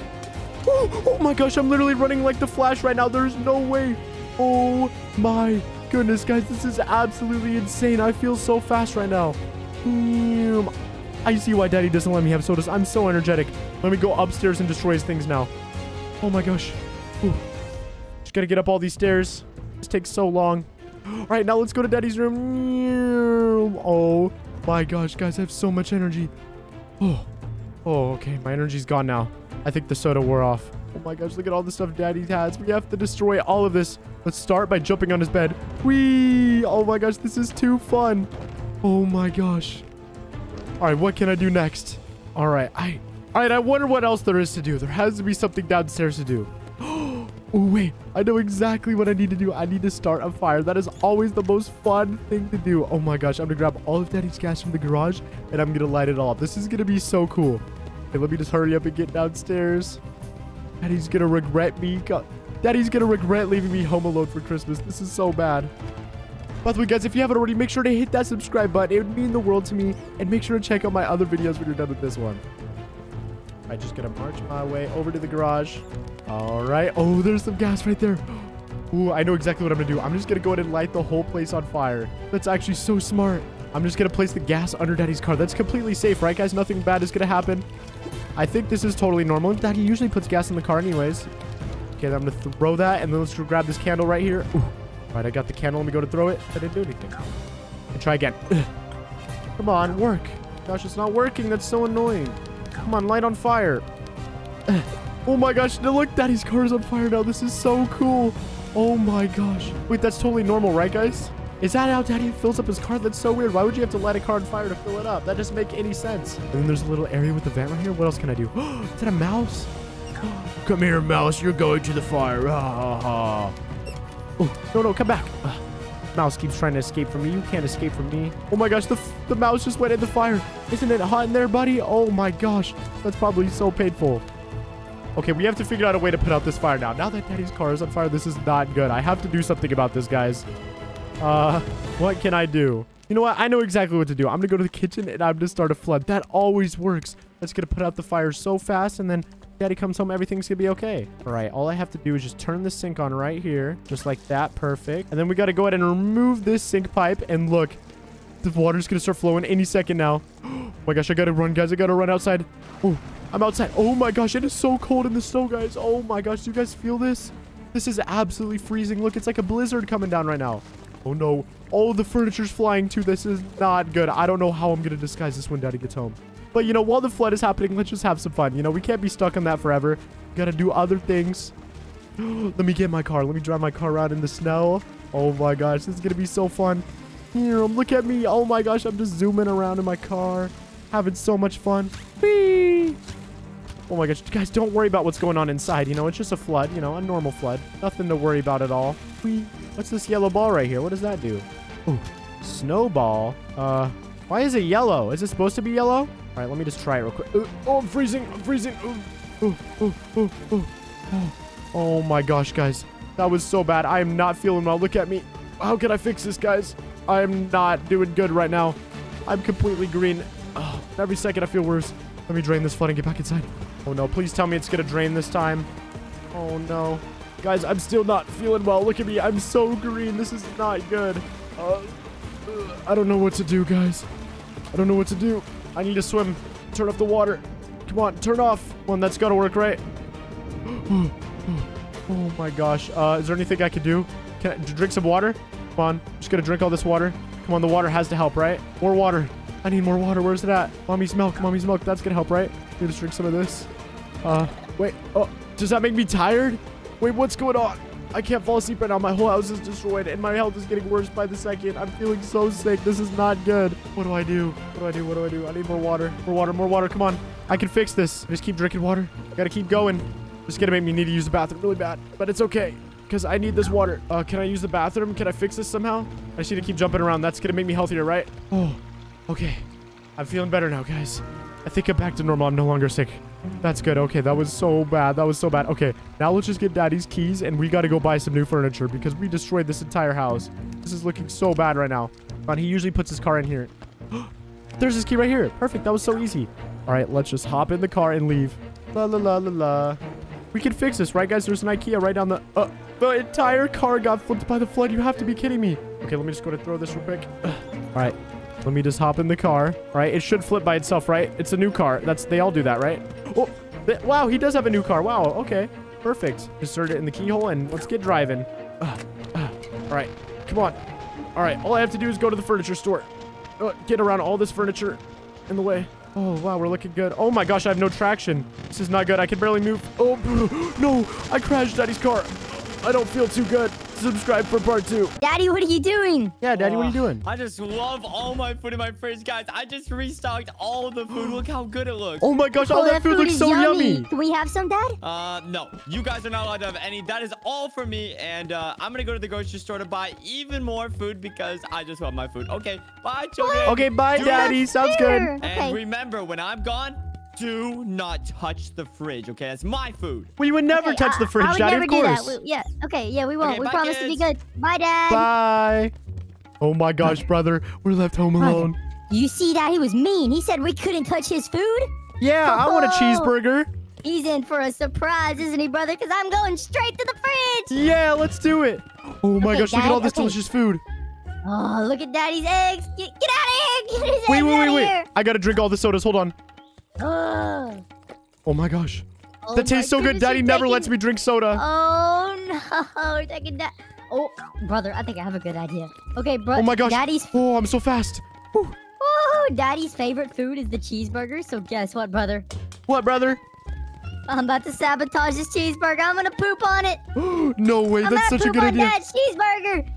Oh, oh my gosh, I'm literally running like the Flash right now. There's no way. Oh my goodness, guys. This is absolutely insane. I feel so fast right now. Damn. I see why daddy doesn't let me have sodas. I'm so energetic. Let me go upstairs and destroy his things now. Oh my gosh. Whew. Just gotta get up all these stairs. This takes so long. All right, now let's go to daddy's room. Oh my gosh, guys. I have so much energy. Oh, oh, okay. My energy's gone now. I think the soda wore off. Oh my gosh, look at all the stuff daddy has. We have to destroy all of this. Let's start by jumping on his bed. Whee! Oh my gosh, this is too fun. Oh my gosh. All right, what can I do next? All right, I... All right, I wonder what else there is to do. There has to be something downstairs to do. Oh, wait. I know exactly what I need to do. I need to start a fire. That is always the most fun thing to do. Oh my gosh, I'm going to grab all of Daddy's gas from the garage, and I'm going to light it all up. This is going to be so cool. Okay, let me just hurry up and get downstairs. Daddy's to regret me. God. Daddy's to regret leaving me home alone for Christmas. This is so bad. By the way, guys, if you haven't already, make sure to hit that subscribe button. It would mean the world to me. And make sure to check out my other videos when you're done with this one. I just gotta march my way over to the garage. All right. Oh, there's some gas right there. Ooh, I know exactly what I'm gonna do. I'm just gonna go ahead and light the whole place on fire. That's actually so smart. I'm just gonna place the gas under Daddy's car. That's completely safe, right, guys? Nothing bad is gonna happen. I think this is totally normal. Daddy usually puts gas in the car anyways. Okay, I'm gonna throw that, and then let's grab this candle right here. Ooh. All right, I got the candle. Let me go to throw it. I didn't do anything. And try again. Come on, work. Gosh, it's not working. That's so annoying. Come on, light on fire. oh my gosh, Now look, Daddy's car is on fire now. This is so cool. Oh my gosh. Wait, that's totally normal, right, guys? Is that how Daddy fills up his car? That's so weird. Why would you have to light a car on fire to fill it up? That doesn't make any sense. And then there's a little area with the vent right here. What else can I do? is that a mouse? Come here, mouse. You're going to the fire. Ah, Oh, no, no, come back. Ugh. Mouse keeps trying to escape from me. You can't escape from me. Oh my gosh, the, the mouse just went in the fire. Isn't it hot in there, buddy? Oh my gosh. That's probably so painful. Okay, we have to figure out a way to put out this fire now. Now that Daddy's car is on fire, this is not good. I have to do something about this, guys. Uh, what can I do? You know what? I know exactly what to do. I'm going to go to the kitchen and I'm going to start a flood. That always works. That's going to put out the fire so fast and then Daddy comes home, everything's gonna be okay. All right, all I have to do is just turn the sink on right here, just like that, perfect. And then we gotta go ahead and remove this sink pipe, and look, the water's gonna start flowing any second now. Oh my gosh, I gotta run, guys. I gotta run outside. Oh, I'm outside. Oh my gosh, it is so cold in the snow, guys. Oh my gosh, do you guys feel this? This is absolutely freezing. Look, it's like a blizzard coming down right now. Oh no, all the furniture's flying too. This is not good. I don't know how I'm gonna disguise this when Daddy gets home. But, you know, while the flood is happening, let's just have some fun. You know, we can't be stuck on that forever. Gotta do other things. Let me get my car. Let me drive my car around in the snow. Oh my gosh, this is gonna be so fun. Here, look at me. Oh my gosh, I'm just zooming around in my car. Having so much fun. Whee! Oh my gosh, guys, don't worry about what's going on inside. You know, it's just a flood, you know, a normal flood. Nothing to worry about at all. Whee! What's this yellow ball right here? What does that do? Oh, snowball. Uh, why is it yellow? Is it supposed to be yellow? All right, let me just try it real quick. Oh, I'm freezing. I'm freezing. Uh, uh, oh, oh my gosh, guys. That was so bad. I am not feeling well. Look at me. How can I fix this, guys? I am not doing good right now. I'm completely green. Oh, every second I feel worse. Let me drain this flood and get back inside. Oh no, please tell me it's gonna drain this time. Oh no. Guys, I'm still not feeling well. Look at me. I'm so green. This is not good. Uh, I don't know what to do, guys. I don't know what to do. I need to swim. Turn off the water. Come on, turn off. One, that's gotta work, right? oh my gosh. Uh, is there anything I could do? Can I drink some water? Come on. I'm just gonna drink all this water. Come on, the water has to help, right? More water. I need more water. Where's it at? Mommy's milk. Mommy's milk. That's gonna help, right? Let me just drink some of this. Uh, Wait, oh, does that make me tired? Wait, what's going on? I can't fall asleep right now. My whole house is destroyed and my health is getting worse by the second. I'm feeling so sick. This is not good. What do I do? What do I do? What do I do? I need more water. More water, more water. Come on. I can fix this. I just keep drinking water. Gotta keep going. This is gonna make me need to use the bathroom really bad, but it's okay because I need this water. Uh, can I use the bathroom? Can I fix this somehow? I just need to keep jumping around. That's gonna make me healthier, right? Oh, okay. I'm feeling better now, guys. I think I'm back to normal. I'm no longer sick. That's good. Okay, that was so bad. That was so bad. Okay, now let's just get daddy's keys and we got to go buy some new furniture because we destroyed this entire house. This is looking so bad right now. On, he usually puts his car in here. There's his key right here. Perfect. That was so easy. All right, let's just hop in the car and leave. La la la la la. We can fix this, right, guys? There's an IKEA right down the... Uh, the entire car got flipped by the flood. You have to be kidding me. Okay, let me just go to throw this real quick. All right. Let me just hop in the car. Right, it should flip by itself, right? It's a new car. That's They all do that, right? Oh, wow, he does have a new car. Wow, okay. Perfect. Insert it in the keyhole and let's get driving. Uh, uh, all right, come on. All right, all I have to do is go to the furniture store. Uh, get around all this furniture in the way. Oh, wow, we're looking good. Oh my gosh, I have no traction. This is not good. I can barely move. Oh, no, I crashed Daddy's car. I don't feel too good. Subscribe for part two. Daddy, what are you doing? Yeah, Daddy, what are you doing? I just love all my food in my fridge, guys. I just restocked all the food. Look how good it looks. Oh my gosh, all Oh, that food looks so yummy. Can we have some, Dad? Uh, no. You guys are not allowed to have any. That is all for me. And uh, I'm going to go to the grocery store to buy even more food because I just love my food. Okay, bye, children. Okay, bye, Do Daddy. not- Sounds good. Fair. And Okay. remember, when I'm gone, do not touch the fridge, okay? That's my food. We would never Okay, touch I- the uh, fridge, I would Daddy, never of do that. course. We- yeah. Okay. Yeah, we won't. Okay, we bye, promise to be good. Bye, Dad. Bye. Oh my gosh, brother. We're left home Brother. alone. You see that? He was mean. He said we couldn't touch his food. Yeah, I want a Oh. cheeseburger. He's in for a surprise, isn't he, brother? Because I'm going straight to the fridge. Yeah, let's do it. Oh my Okay, gosh, look at all this okay. delicious food. Oh, look at Daddy's eggs. Get, get out of here. Get his Wait, eggs wait, out wait, of wait. here. I gotta drink all the sodas. Hold on. Oh. Oh my gosh. Oh that tastes so good. Daddy never taking- lets me drink soda. Oh no, we're taking that. Oh, brother, I think I have a good idea. Okay, bro. Oh my gosh. Daddy's Oh, I'm so fast. Whew. oh, Daddy's favorite food is the cheeseburger. So guess what, brother? What, brother? I'm about to sabotage this cheeseburger. I'm gonna poop on it. no way. I'm That's such a good on idea. Dad's cheeseburger.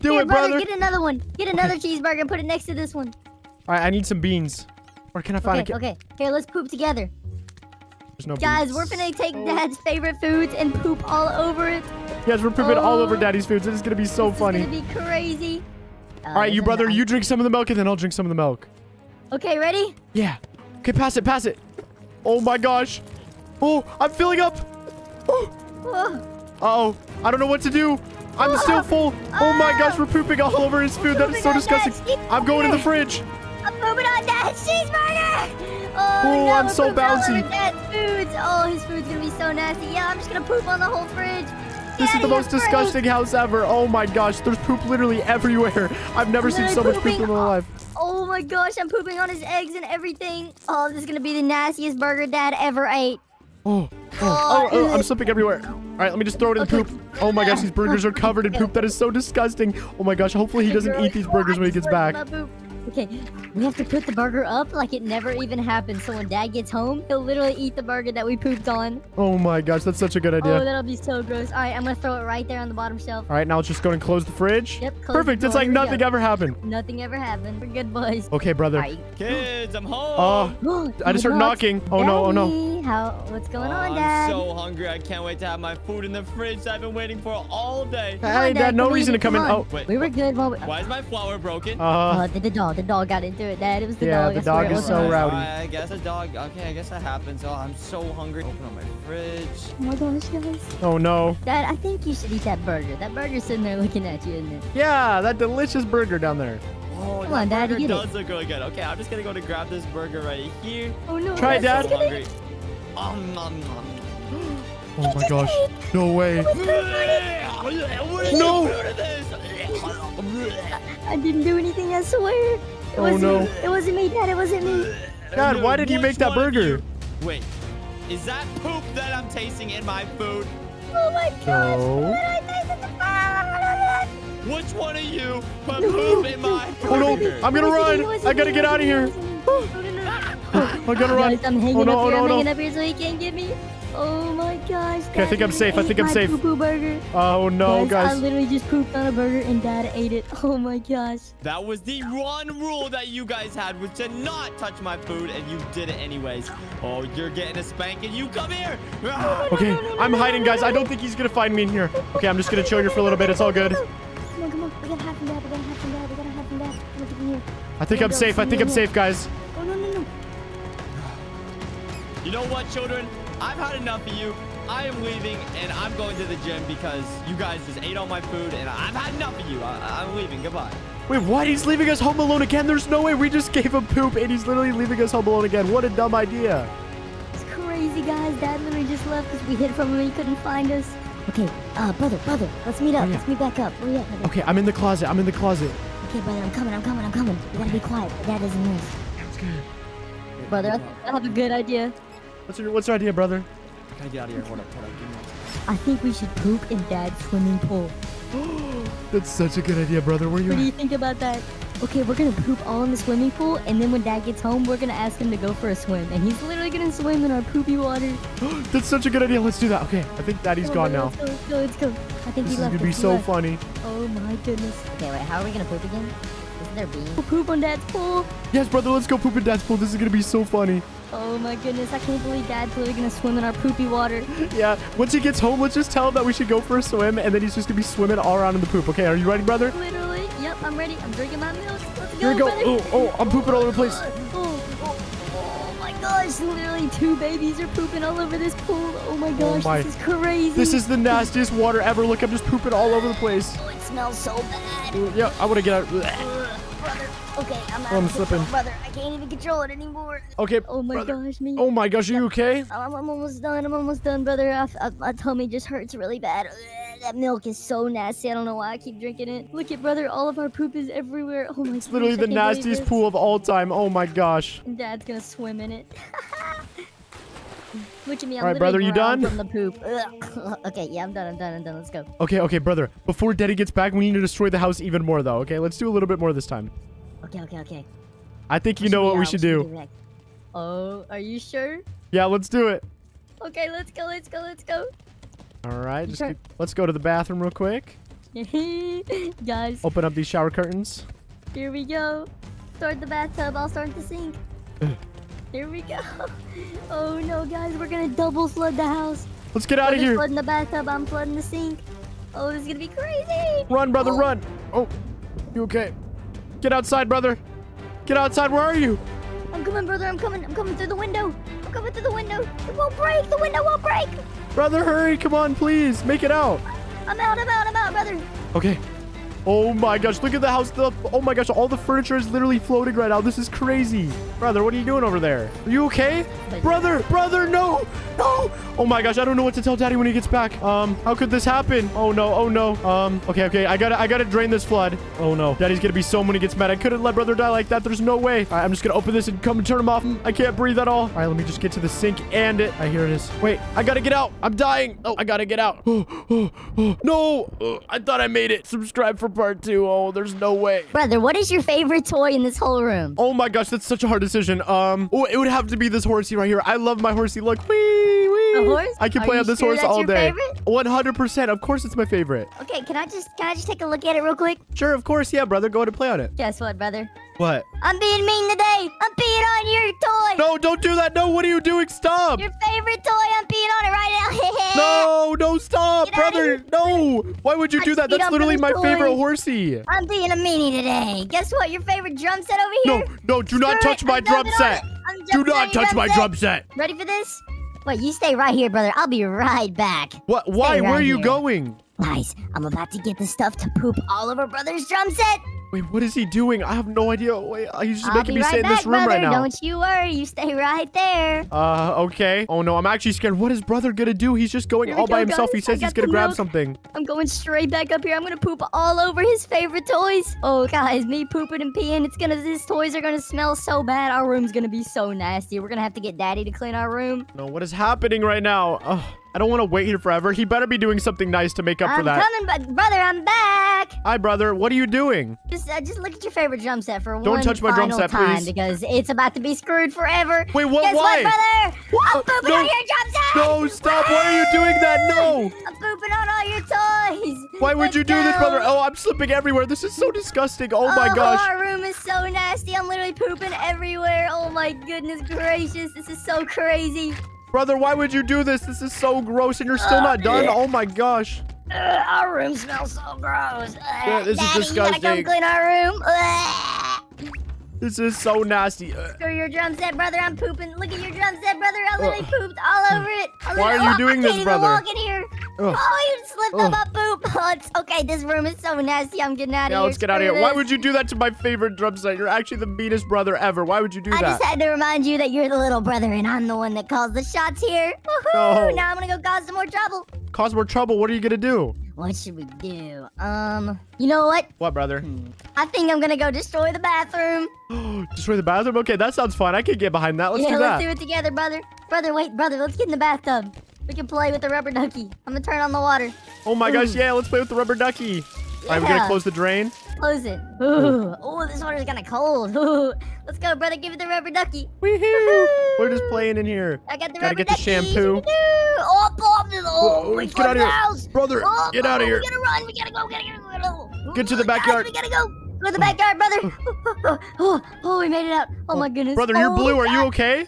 Do Here, it, brother. Get another one. Get another cheeseburger and put it next to this one. All right, I need some beans. Where can I find Okay, a okay. Here, let's poop together. There's no Guys, we're gonna take Dad's favorite foods and poop all over it. Guys, we're pooping all over Oh. Daddy's foods. It is gonna be so This funny. is gonna be crazy. Uh, All right, you brother, you drink some of the milk and then I'll drink some of the milk. Okay, ready? Yeah. Okay, pass it, pass it. Oh my gosh. Oh, I'm filling up. Oh, Oh, uh-oh. I don't know what to do. I'm still full. Oh my gosh, we're pooping all over his food. That is so disgusting. I'm going in the fridge. I'm pooping on Dad's cheeseburger. Oh, Oh, no, I'm so pooping all over bouncy. Dad's foods. Oh, his food's gonna be so nasty. Yeah, I'm just gonna poop on the whole fridge. This is the most disgusting house ever. Oh my gosh, there's poop literally everywhere. I've never seen so much poop in my life. Oh my gosh, I'm pooping on his eggs and everything. Oh, this is gonna be the nastiest burger Dad ever ate. Oh, oh, oh, oh, oh I'm slipping everywhere. All right, let me just throw it in Okay. poop. Oh my gosh, these burgers are covered in poop. That is so disgusting. Oh my gosh, hopefully he doesn't eat these "Oh, burgers when he gets back. My poop." Okay, we have to put the burger up like it never even happened. So when Dad gets home, he'll literally eat the burger that we pooped on. Oh my gosh, that's such a good idea. Oh, idea. that'll be so gross. All right, I'm gonna throw it right there on the bottom shelf. All right, now let's just go and close the fridge. Yep, close the Perfect. It's like nothing go. ever happened. Nothing ever happened. We're good boys. Okay, brother. All right. Kids, I'm home. Oh, home. I just heard knocking. Oh no, oh no. Daddy, How? What's going Oh, on, I'm so hungry. I can't wait to have my food in the fridge that I've been waiting for all day. Come Hey, on, Dad, no reason to it, come in. Oh, Wait, We were good while we. why is my flour broken? uh, Oh, the, the dog. The dog got into it, Dad. It was the Yeah, dog. the dog it is was so rowdy. alright, I guess a dog. Okay, I guess that happens. Oh, I'm so hungry. Open up my fridge. Oh my gosh, guys. oh no. Dad, I think you should eat that burger. That burger's sitting there looking at you, isn't it? Yeah, that delicious burger down there. Oh, Come on, Dad, burger get it. does look really good. Okay, I'm just gonna go to grab this burger right here. Oh no. Try it, Dad. Dad. I'm so hungry. Um, nom, nom. Oh my gosh. No way. What did No. I didn't do anything, I swear. It Oh, wasn't, no. It wasn't me, Dad. It wasn't me. Dad, why did you make that burger? Wait, is that poop that I'm tasting in my food? Oh my gosh. No. What I taste in the burger? Which one of you put poop in my Oh no, burger? I'm gonna It wasn't me, run. I gotta get out of here. wasn't me, it wasn't me. No, no, no. I gotta run. Guys, I'm hanging Oh no, up oh here. no, I'm no. hanging up here so he can't get me. Oh my gosh. Okay, I think I'm safe, I think I'm safe. Poo poo burger. Oh no, I guys. I literally just pooped on a burger and dad ate it. Oh my gosh. That was the one rule that you guys had, was to not touch my food, and you did it anyways. Oh, you're getting a spanking. You come here. Ah! Okay, I'm hiding, guys. I don't think he's gonna find me in here. Okay, I'm just gonna chill here for a little bit. It's all good. Come on, come on. We gotta have him dad. We gotta have him dad. We gotta have him dad. Come on, get in here. I think I'm safe. I think I'm safe, guys. Oh, no, no, no. You know what, children? I've had enough of you. I am leaving, and I'm going to the gym because you guys just ate all my food, and I've had enough of you. I I'm leaving. Goodbye. Wait, what? He's leaving us home alone again? There's no way. We just gave him poop, and he's literally leaving us home alone again. What a dumb idea. It's crazy, guys. Dad literally just left because we hid from him and he couldn't find us. Okay, uh, brother, brother, let's meet up. Oh, yeah. Let's meet back up. Where you at, brother? Okay, I'm in the closet. I'm in the closet. Okay, brother, I'm coming, I'm coming, I'm coming. You gotta be quiet. Dad doesn't hear us. That's good. Brother, I, I have a good idea. What's your What's your idea, brother? I gotta get out of here. Hold up, hold up. Give me. I think we should poop in Dad's swimming pool. That's such a good idea, brother. Where What do you? you think about that? Okay, we're gonna poop all in the swimming pool, and then when Dad gets home, we're gonna ask him to go for a swim, and he's literally gonna swim in our poopy water. That's such a good idea. Let's do that. Okay, I think Daddy's Come on, gone brother, now. Let's go, let's go, let's go. I think This he is gonna be so left. funny. Oh my goodness. Okay, wait, how are we gonna poop again? Isn't there beans? We'll poop on Dad's pool. Yes, brother. Let's go poop in Dad's pool. This is gonna be so funny. Oh my goodness, I can't believe Dad's literally gonna swim in our poopy water. Yeah. Once he gets home, let's just tell him that we should go for a swim, and then he's just gonna be swimming all around in the poop. Okay, are you ready, brother? Literally, yep, I'm ready. I'm drinking my milk. Let's go, Here we go. brother. Oh, oh, I'm pooping all over the place. Oh, oh, oh my gosh, literally two babies are pooping all over this pool. Oh my oh gosh, my. this is crazy. This is the nastiest water ever. Look, I'm just pooping all over the place. Oh, it smells so bad. Yeah, I want to get out. Brother. Okay, I'm out Oh, I'm of control, slipping. brother. I can't even control it anymore. Okay. Oh my brother. gosh, me. Oh my gosh, are you okay? I'm, I'm almost done. I'm almost done, brother. I, I, my tummy just hurts really bad. That milk is so nasty. I don't know why I keep drinking it. Look at brother. All of our poop is everywhere. Oh my It's literally the I can't believe nastiest this. pool of all time. Oh my gosh. Dad's gonna swim in it. Look at me. I'm All right, brother, literally you brown done? From the poop. Ugh. okay, yeah, I'm done. I'm done. I'm done. Let's go. Okay, okay, brother. Before Daddy gets back, we need to destroy the house even more, though. Okay, let's do a little bit more this time. Okay, okay, okay. I think you know what we um, should do. next? Oh, are you sure? Yeah, let's do it. Okay, let's go. Let's go. Let's go. All right, just Sure. get- let's go to the bathroom real quick. Guys, Open up these shower curtains. here we go. Start the bathtub. I'll start the sink. Here we go. Oh no, guys, we're gonna double flood the house. Let's get out of Brother's here. flooding the bathtub. I'm flooding the sink. Oh, this is gonna be crazy. Run, brother, Oh. run. Oh, you okay? Get outside, brother. Get outside. Where are you? I'm coming, brother. I'm coming. I'm coming through the window. I'm coming through the window. It won't break. The window won't break. Brother, hurry. Come on, please. Make it out. I'm out. I'm out. I'm out, brother. Okay. Oh my gosh, look at the house. The, oh my gosh, all the furniture is literally floating right now. This is crazy. Brother, what are you doing over there? Are you okay? Brother, brother, no, no. Oh my gosh, I don't know what to tell daddy when he gets back. Um, how could this happen? Oh no, oh no. Um, okay, okay, I gotta, I gotta drain this flood. Oh no, daddy's gonna be so when he gets mad. I couldn't let brother die like that. There's no way. I'm just gonna open this and come and turn him off. I can't breathe at all. All right, let me just get to the sink and it. I hear it is. Wait, I gotta get out. I'm dying. Oh, I gotta get out. no, Uh, I thought I made it. Subscribe for part two. Oh, there's no way. Brother, what is your favorite toy in this whole room? Oh my gosh, that's such a hard decision. Um, oh, it would have to be this horsey right here. I love my horsey. Look, wee, wee. A horse? I can play on this sure horse all day. favorite? 100%. Of course, it's my favorite. Okay, can I just can I just take a look at it real quick? Sure, of course. Yeah, brother. Go ahead and play on it. Guess what, brother? What? I'm being mean today. I'm peeing on your toy. No, don't do that. No, what are you doing? Stop. Your favorite toy. I'm peeing on it right now. No, no, stop, Get brother. No. Why would you I do that? That's literally my this favorite horsey. I'm being a meanie today. Guess what? Your favorite drum set over here? No, no, do not Screw touch it. my I'm drum set. Do not touch my set. drum set. Ready for this? Wait, you stay right here, brother. I'll be right back. What? Why? Stay Where are you here. going? Guys, I'm about to get the stuff to poop all over brother's drum set. Wait, what is he doing? I have no idea. Wait, he's just I'll making me right sit in this room brother. right now. Don't you worry. You stay right there. Uh, okay. Oh no, I'm actually scared. What is brother gonna do? He's just going Here all by himself. He guys. I says he's gonna grab milk. something. I'm going straight back up here. I'm gonna poop all over his favorite toys. Oh, guys, me pooping and peeing. It's gonna. These toys are gonna smell so bad. Our room's gonna be so nasty. We're gonna have to get Daddy to clean our room. No, what is happening right now? Ugh, I don't want to wait here forever. He better be doing something nice to make up for that. I'm coming, brother, I'm back. Hi, brother. What are you doing? Just, uh, just look at your favorite drum set for Don't one touch my drum set, time please. because it's about to be screwed forever. Wait, what? Guess why? what, brother? What? I'm pooping No. on your drum set. No, stop. Why are you doing that? No. I'm pooping on all your toys. Why would Let's you do this, brother? Oh, I'm slipping everywhere. This is so disgusting. Oh my gosh. Our room is so nasty. I'm literally pooping everywhere. Oh my goodness gracious. This is so crazy. Brother, why would you do this? This is so gross and you're still not done. Oh my gosh. Ugh, our room smells so gross. Ugh, Yeah, this is Daddy, You gotta disgusting. come clean our room. Ugh. This is so nasty. Ugh. Screw your drum set, brother. I'm pooping. Look at your drum set, brother. I literally uh, pooped all over it. I Why are you oh, doing I this, can't even brother? walk in here. Ugh. Oh, you slipped on my poop. Oh, it's okay. This room is so nasty. I'm getting out of Yeah, here. let's get out of here. Why would you do that to my favorite drum set? You're actually the meanest brother ever. Why would you do I that? I just had to remind you that you're the little brother and I'm the one that calls the shots here. Woohoo! No. Now I'm gonna go cause some more trouble. Cause more trouble. What are you gonna do? What should we do? Um, you know what? What, brother? I think I'm gonna go destroy the bathroom. Destroy the bathroom? Okay, that sounds fun. I can get behind that. Let's yeah, do that. let's do it together, brother. Brother, wait, brother, let's get in the bathtub. We can play with the rubber ducky. I'm gonna turn on the water. Oh my gosh, yeah, let's play with the rubber ducky. All right, we're gonna close the drain. Close it. Ooh, oh, this water's kinda cold. Ooh. Let's go, brother. Give it the rubber ducky. Woohoo! We're just playing in here. I got the Gotta rubber get the shampoo. Woo-hoo. Oh, Bob, this- oh, Whoa, we get outta flipped here. house. Brother, Oh, get oh, out of here. We gotta run. We gotta go. We gotta go. We gotta go. Get to oh, the Oh my gosh, backyard. we gotta go. Go to the backyard, brother. oh, oh, oh, we made it out. Oh my oh, goodness. Brother, you're Oh, blue. Are you okay?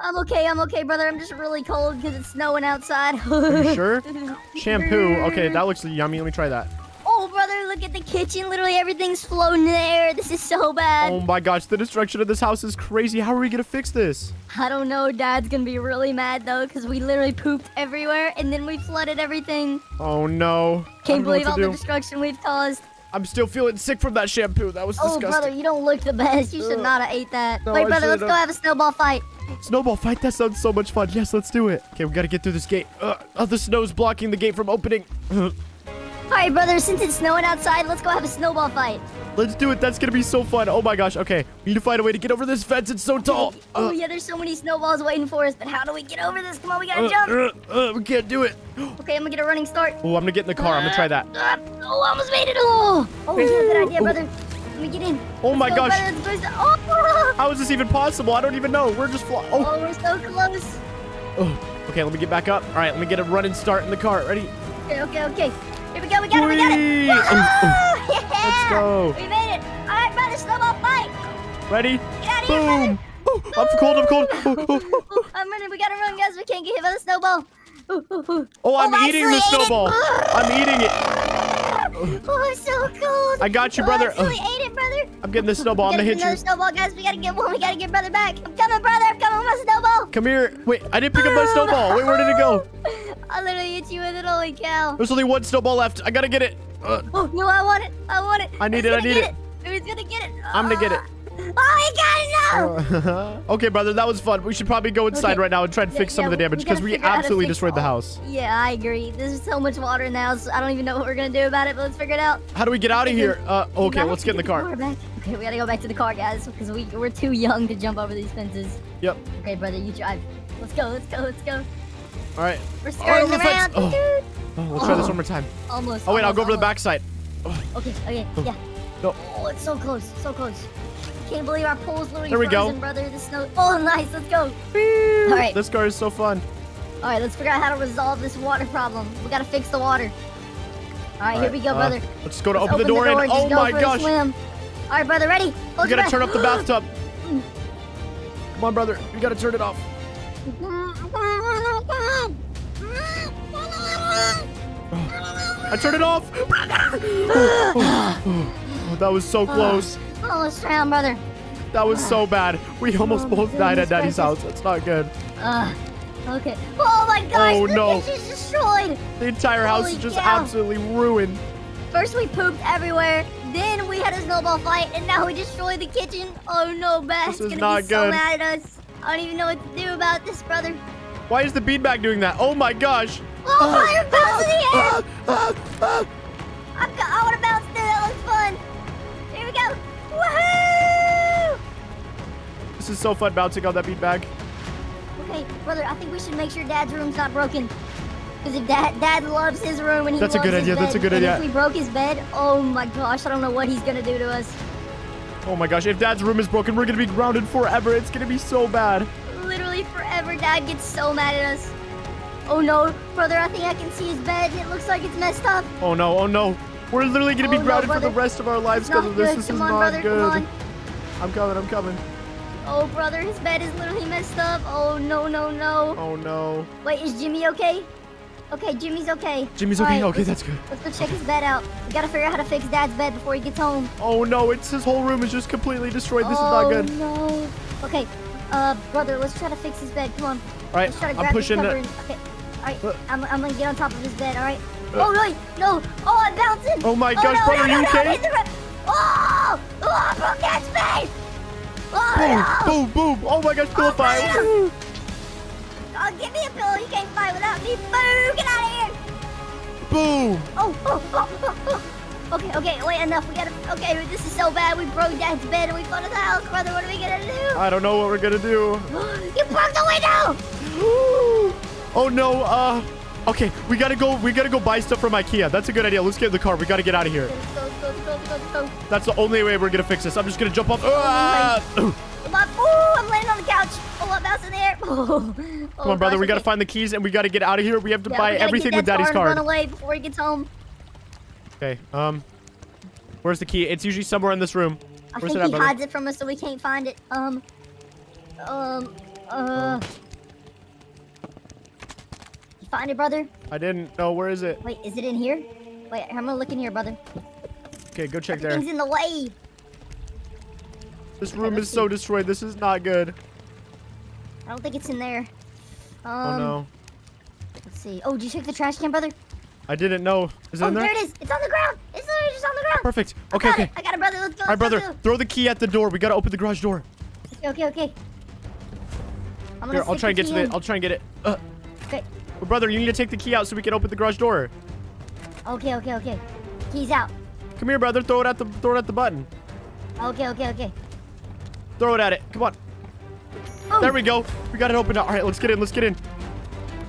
I'm okay. I'm okay, brother. I'm just really cold because it's snowing outside. Are you sure? Shampoo. Okay, that looks yummy. Let me try that. Oh, brother, look at the kitchen. Literally everything's floating there. This is so bad. Oh my gosh, the destruction of this house is crazy. How are we gonna fix this? I don't know. Dad's gonna be really mad though because we literally pooped everywhere and then we flooded everything. Oh no. Can't believe all to the destruction we've caused. I'm still feeling sick from that shampoo. That was Oh, disgusting. brother, you don't look the best. You should Ugh. not have ate that. No, I Wait, brother, let's go have a snowball fight. Snowball fight. That sounds so much fun. Yes, let's do it. Okay, we gotta get through this gate. Uh, oh, the snow's blocking the gate from opening. right, brother, since it's snowing outside, let's go have a snowball fight. Let's do it. That's gonna be so fun. Oh my gosh. Okay, we need to find a way to get over this fence. It's so tall. Oh, Uh, yeah, there's so many snowballs waiting for us, but how do we get over this? Come on, we gotta uh, jump. uh, uh, we can't do it. Okay, I'm gonna get a running start. Oh, I'm gonna get in the car. I'm gonna try that. Uh, oh, I almost made it. Oh, oh, yeah, good idea, brother. Let me get in. Oh Let's my go, gosh. brother, let's go. Oh, How is this even possible? I don't even know. We're just fly. Oh, oh, we're so close. oh. Okay, let me get back up. All right, let me get a running start in the car. Ready? Okay, okay, okay. We go. We got it. We got it. Whee! Oh, Yeah! Let's go. We made it. All right, brother, snowball fight. Ready? Get of here. Boom. Oh, I'm cold. I'm cold. Oh, oh, oh. I'm running. We gotta run, guys. We can't get hit by the snowball. Oh, I'm oh, I eating the actually ate it. snowball. I'm eating it. Oh, I'm so cold. I got you, Oh, brother. I actually ate it, brother. I'm getting the snowball. I'm gonna hit you. snowball, guys. We gotta get one. We gotta get brother back. I'm coming, brother. I'm coming with my snowball. Come here. Wait, I didn't pick up my snowball. Wait, where did it go? I literally hit you with it. Holy cow. There's only one snowball left. I gotta get it. Uh, Oh, no, I want it. I want it. I need Who's it, I need get it. Who's gonna get it? I'm gonna get it. Oh, he got it now. okay, brother, that was fun. We should probably go inside Okay. right now and try and Yeah, fix some yeah, of the damage because we figure out how to absolutely destroyed the house. Yeah, I agree. There's so much water in the house. I don't even know what we're gonna do about it, but let's figure it out. How do we get out of here? Uh, okay, let's get in the car. back. Okay, we gotta go back to the car, guys, because we we're too young to jump over these fences. Yep. Okay, brother, you drive. Let's go. Let's go. Let's go. All right. We're skirting fence. around. Oh. Dude. Oh, let's try this one more time. Almost. Oh wait, I'll almost, go over the almost. backside. Okay. Okay. Yeah. No. Oh, it's so close. So close. Can't believe our pole's literally There we go. frozen, brother. The snow. Oh, nice. Let's go. All right. This car is so fun. All right. Let's figure out how to resolve this water problem. We gotta fix the water. All right. All here right, we go, uh, brother. Let's go to Let's open, the door, in. Just Oh go my for a gosh. Swim. All right, brother. Ready? We Hold gotta your turn up the bathtub. Come on, brother. We gotta turn it off. I turned it off. Oh, that was so close. Oh, almost drowned, brother. That was so bad. We oh, almost Oh, both died at Daddy's house. That's not good. Uh, okay. Oh my oh, gosh, Oh, the no. kitchen's destroyed. The entire house Holy is just cow. absolutely ruined. First we pooped everywhere, then we had a snowball fight, and now we destroyed the kitchen. Oh no, is gonna not be so mad at us. I don't even know what to do about this, brother. Why is the beanbag doing that? Oh my gosh. Oh, fire bounce in the ah, air! Ah, ah, I'm go- I want to This is so fun bouncing on that beanbag. Okay, brother, I think we should make sure Dad's room's not broken. Because if dad, dad loves his room and he That's a good idea, bed, that's a good idea. if we broke his bed, oh my gosh, I don't know what he's gonna do to us. Oh my gosh, if dad's room is broken, we're gonna be grounded forever. It's gonna be so bad. Literally forever, dad gets so mad at us. Oh no, brother, I think I can see his bed it looks like it's messed up. Oh no, oh no. We're literally gonna be Oh, no, grounded for the rest of our lives because of this. This come is on, not brother, good. come on. I'm coming, I'm coming. Oh, brother, his bed is literally messed up. Oh, no, no, no. Oh no. Wait, is Jimmy okay? Okay, Jimmy's okay. Jimmy's All okay. right, okay, that's good. Let's go check his bed out. We gotta figure out how to fix Dad's bed before he gets home. Oh no, it's his whole room is just completely destroyed. This oh, is not good. no. Okay, uh, brother, let's try to fix his bed. Come on. All right, Let's try to I'm grab pushing it. Okay. All right, Uh. I'm, I'm gonna get on top of his bed. All right. Uh. oh wait, no. Oh, I'm bouncing. Oh my oh, gosh, no, brother, no, you no, okay? No, the ground. oh, oh, I broke Dad's bed. Oh Boom, boom, boom. Oh my gosh, pillow Oh, fight. no. Oh, give me a pillow. You can't fight without me. Boo! Get out of here. Boom. Oh, oh, oh, oh, oh. Okay, okay, wait, enough. We gotta. Okay, this is so bad. We broke Dad's bed and we fell to the house, brother. What are we gonna do? I don't know what we're gonna do. you broke the window. oh no, uh, okay, we gotta go, we gotta go buy stuff from Ikea. That's a good idea. Let's get in the car. We gotta get out of here. Go, go. That's the only way we're gonna fix this. I'm just gonna jump off. Ah! Come Come on. I'm laying on the couch. Oh, I'm bouncing there. Oh, on, brother. We gotta find the keys and we gotta get out of here. We have to buy everything with Daddy's Run card. away before he gets home. Okay, um, where's the key? It's usually somewhere in this room. I Where's think it at, he brother? hides it from us so we can't find it. Um, um, uh. You find it, brother? I didn't No, Where is it? Wait, is it in here? Wait, I'm gonna look in here, brother. Okay, go check there. Everything's in the way. This room is so destroyed. This is not good. I don't think it's in there. Um, Oh no. Let's see. Oh, did you check the trash can, brother? I didn't know. Is it oh, in there? there it is. It's on the ground. It's literally just on the ground. Perfect. Okay, got okay. It. I got it, brother. Let's go. All right, brother. go. Throw the key at the door. We gotta open the garage door. Okay, okay, okay. I'm Here, I'll try and get to in. I'll try and get it. Uh, Okay. well, brother, you need to take the key out so we can open the garage door. Okay, okay, okay. Keys out. Come here, brother. Throw it at the. Throw it at the button. Okay, okay, okay. Throw it at it. Come on. Boom. There we go. We got it opened up. All right, let's get in. Let's get in.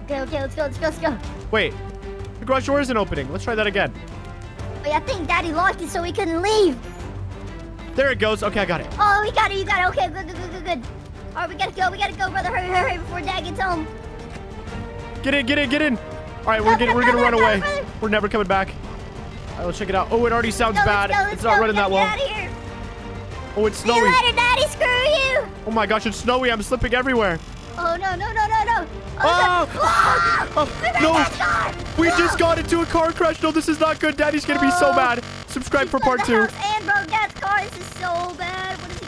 Okay, okay, let's go, let's go, let's go. Wait. The garage door isn't opening. Let's try that again. Wait, I think Daddy locked it so we couldn't leave. There it goes. Okay, I got it. Oh, we got it, you got it. Okay, good, good, good, good, good. All right, we gotta go, we gotta go, brother. Hurry, hurry, hurry before Dad gets home. Get in. Get in. Get in. All right, we're Go, getting. go, We're gonna go, run away. We're never coming back. All right, let's check it out. Oh, it already sounds Go, bad. let's go, let's it's not We running that well. Out of here. Oh, it's See you snowy. later, Daddy. Screw you. Oh my gosh, it's snowy. I'm slipping everywhere. Oh no, no, no, no, no. Oh! Oh, Oh, we got no. We No. just got into a car crash. No, this is not good. Daddy's gonna be so Oh. mad. Subscribe We for part two. And broke Dad's car. This is so bad. What is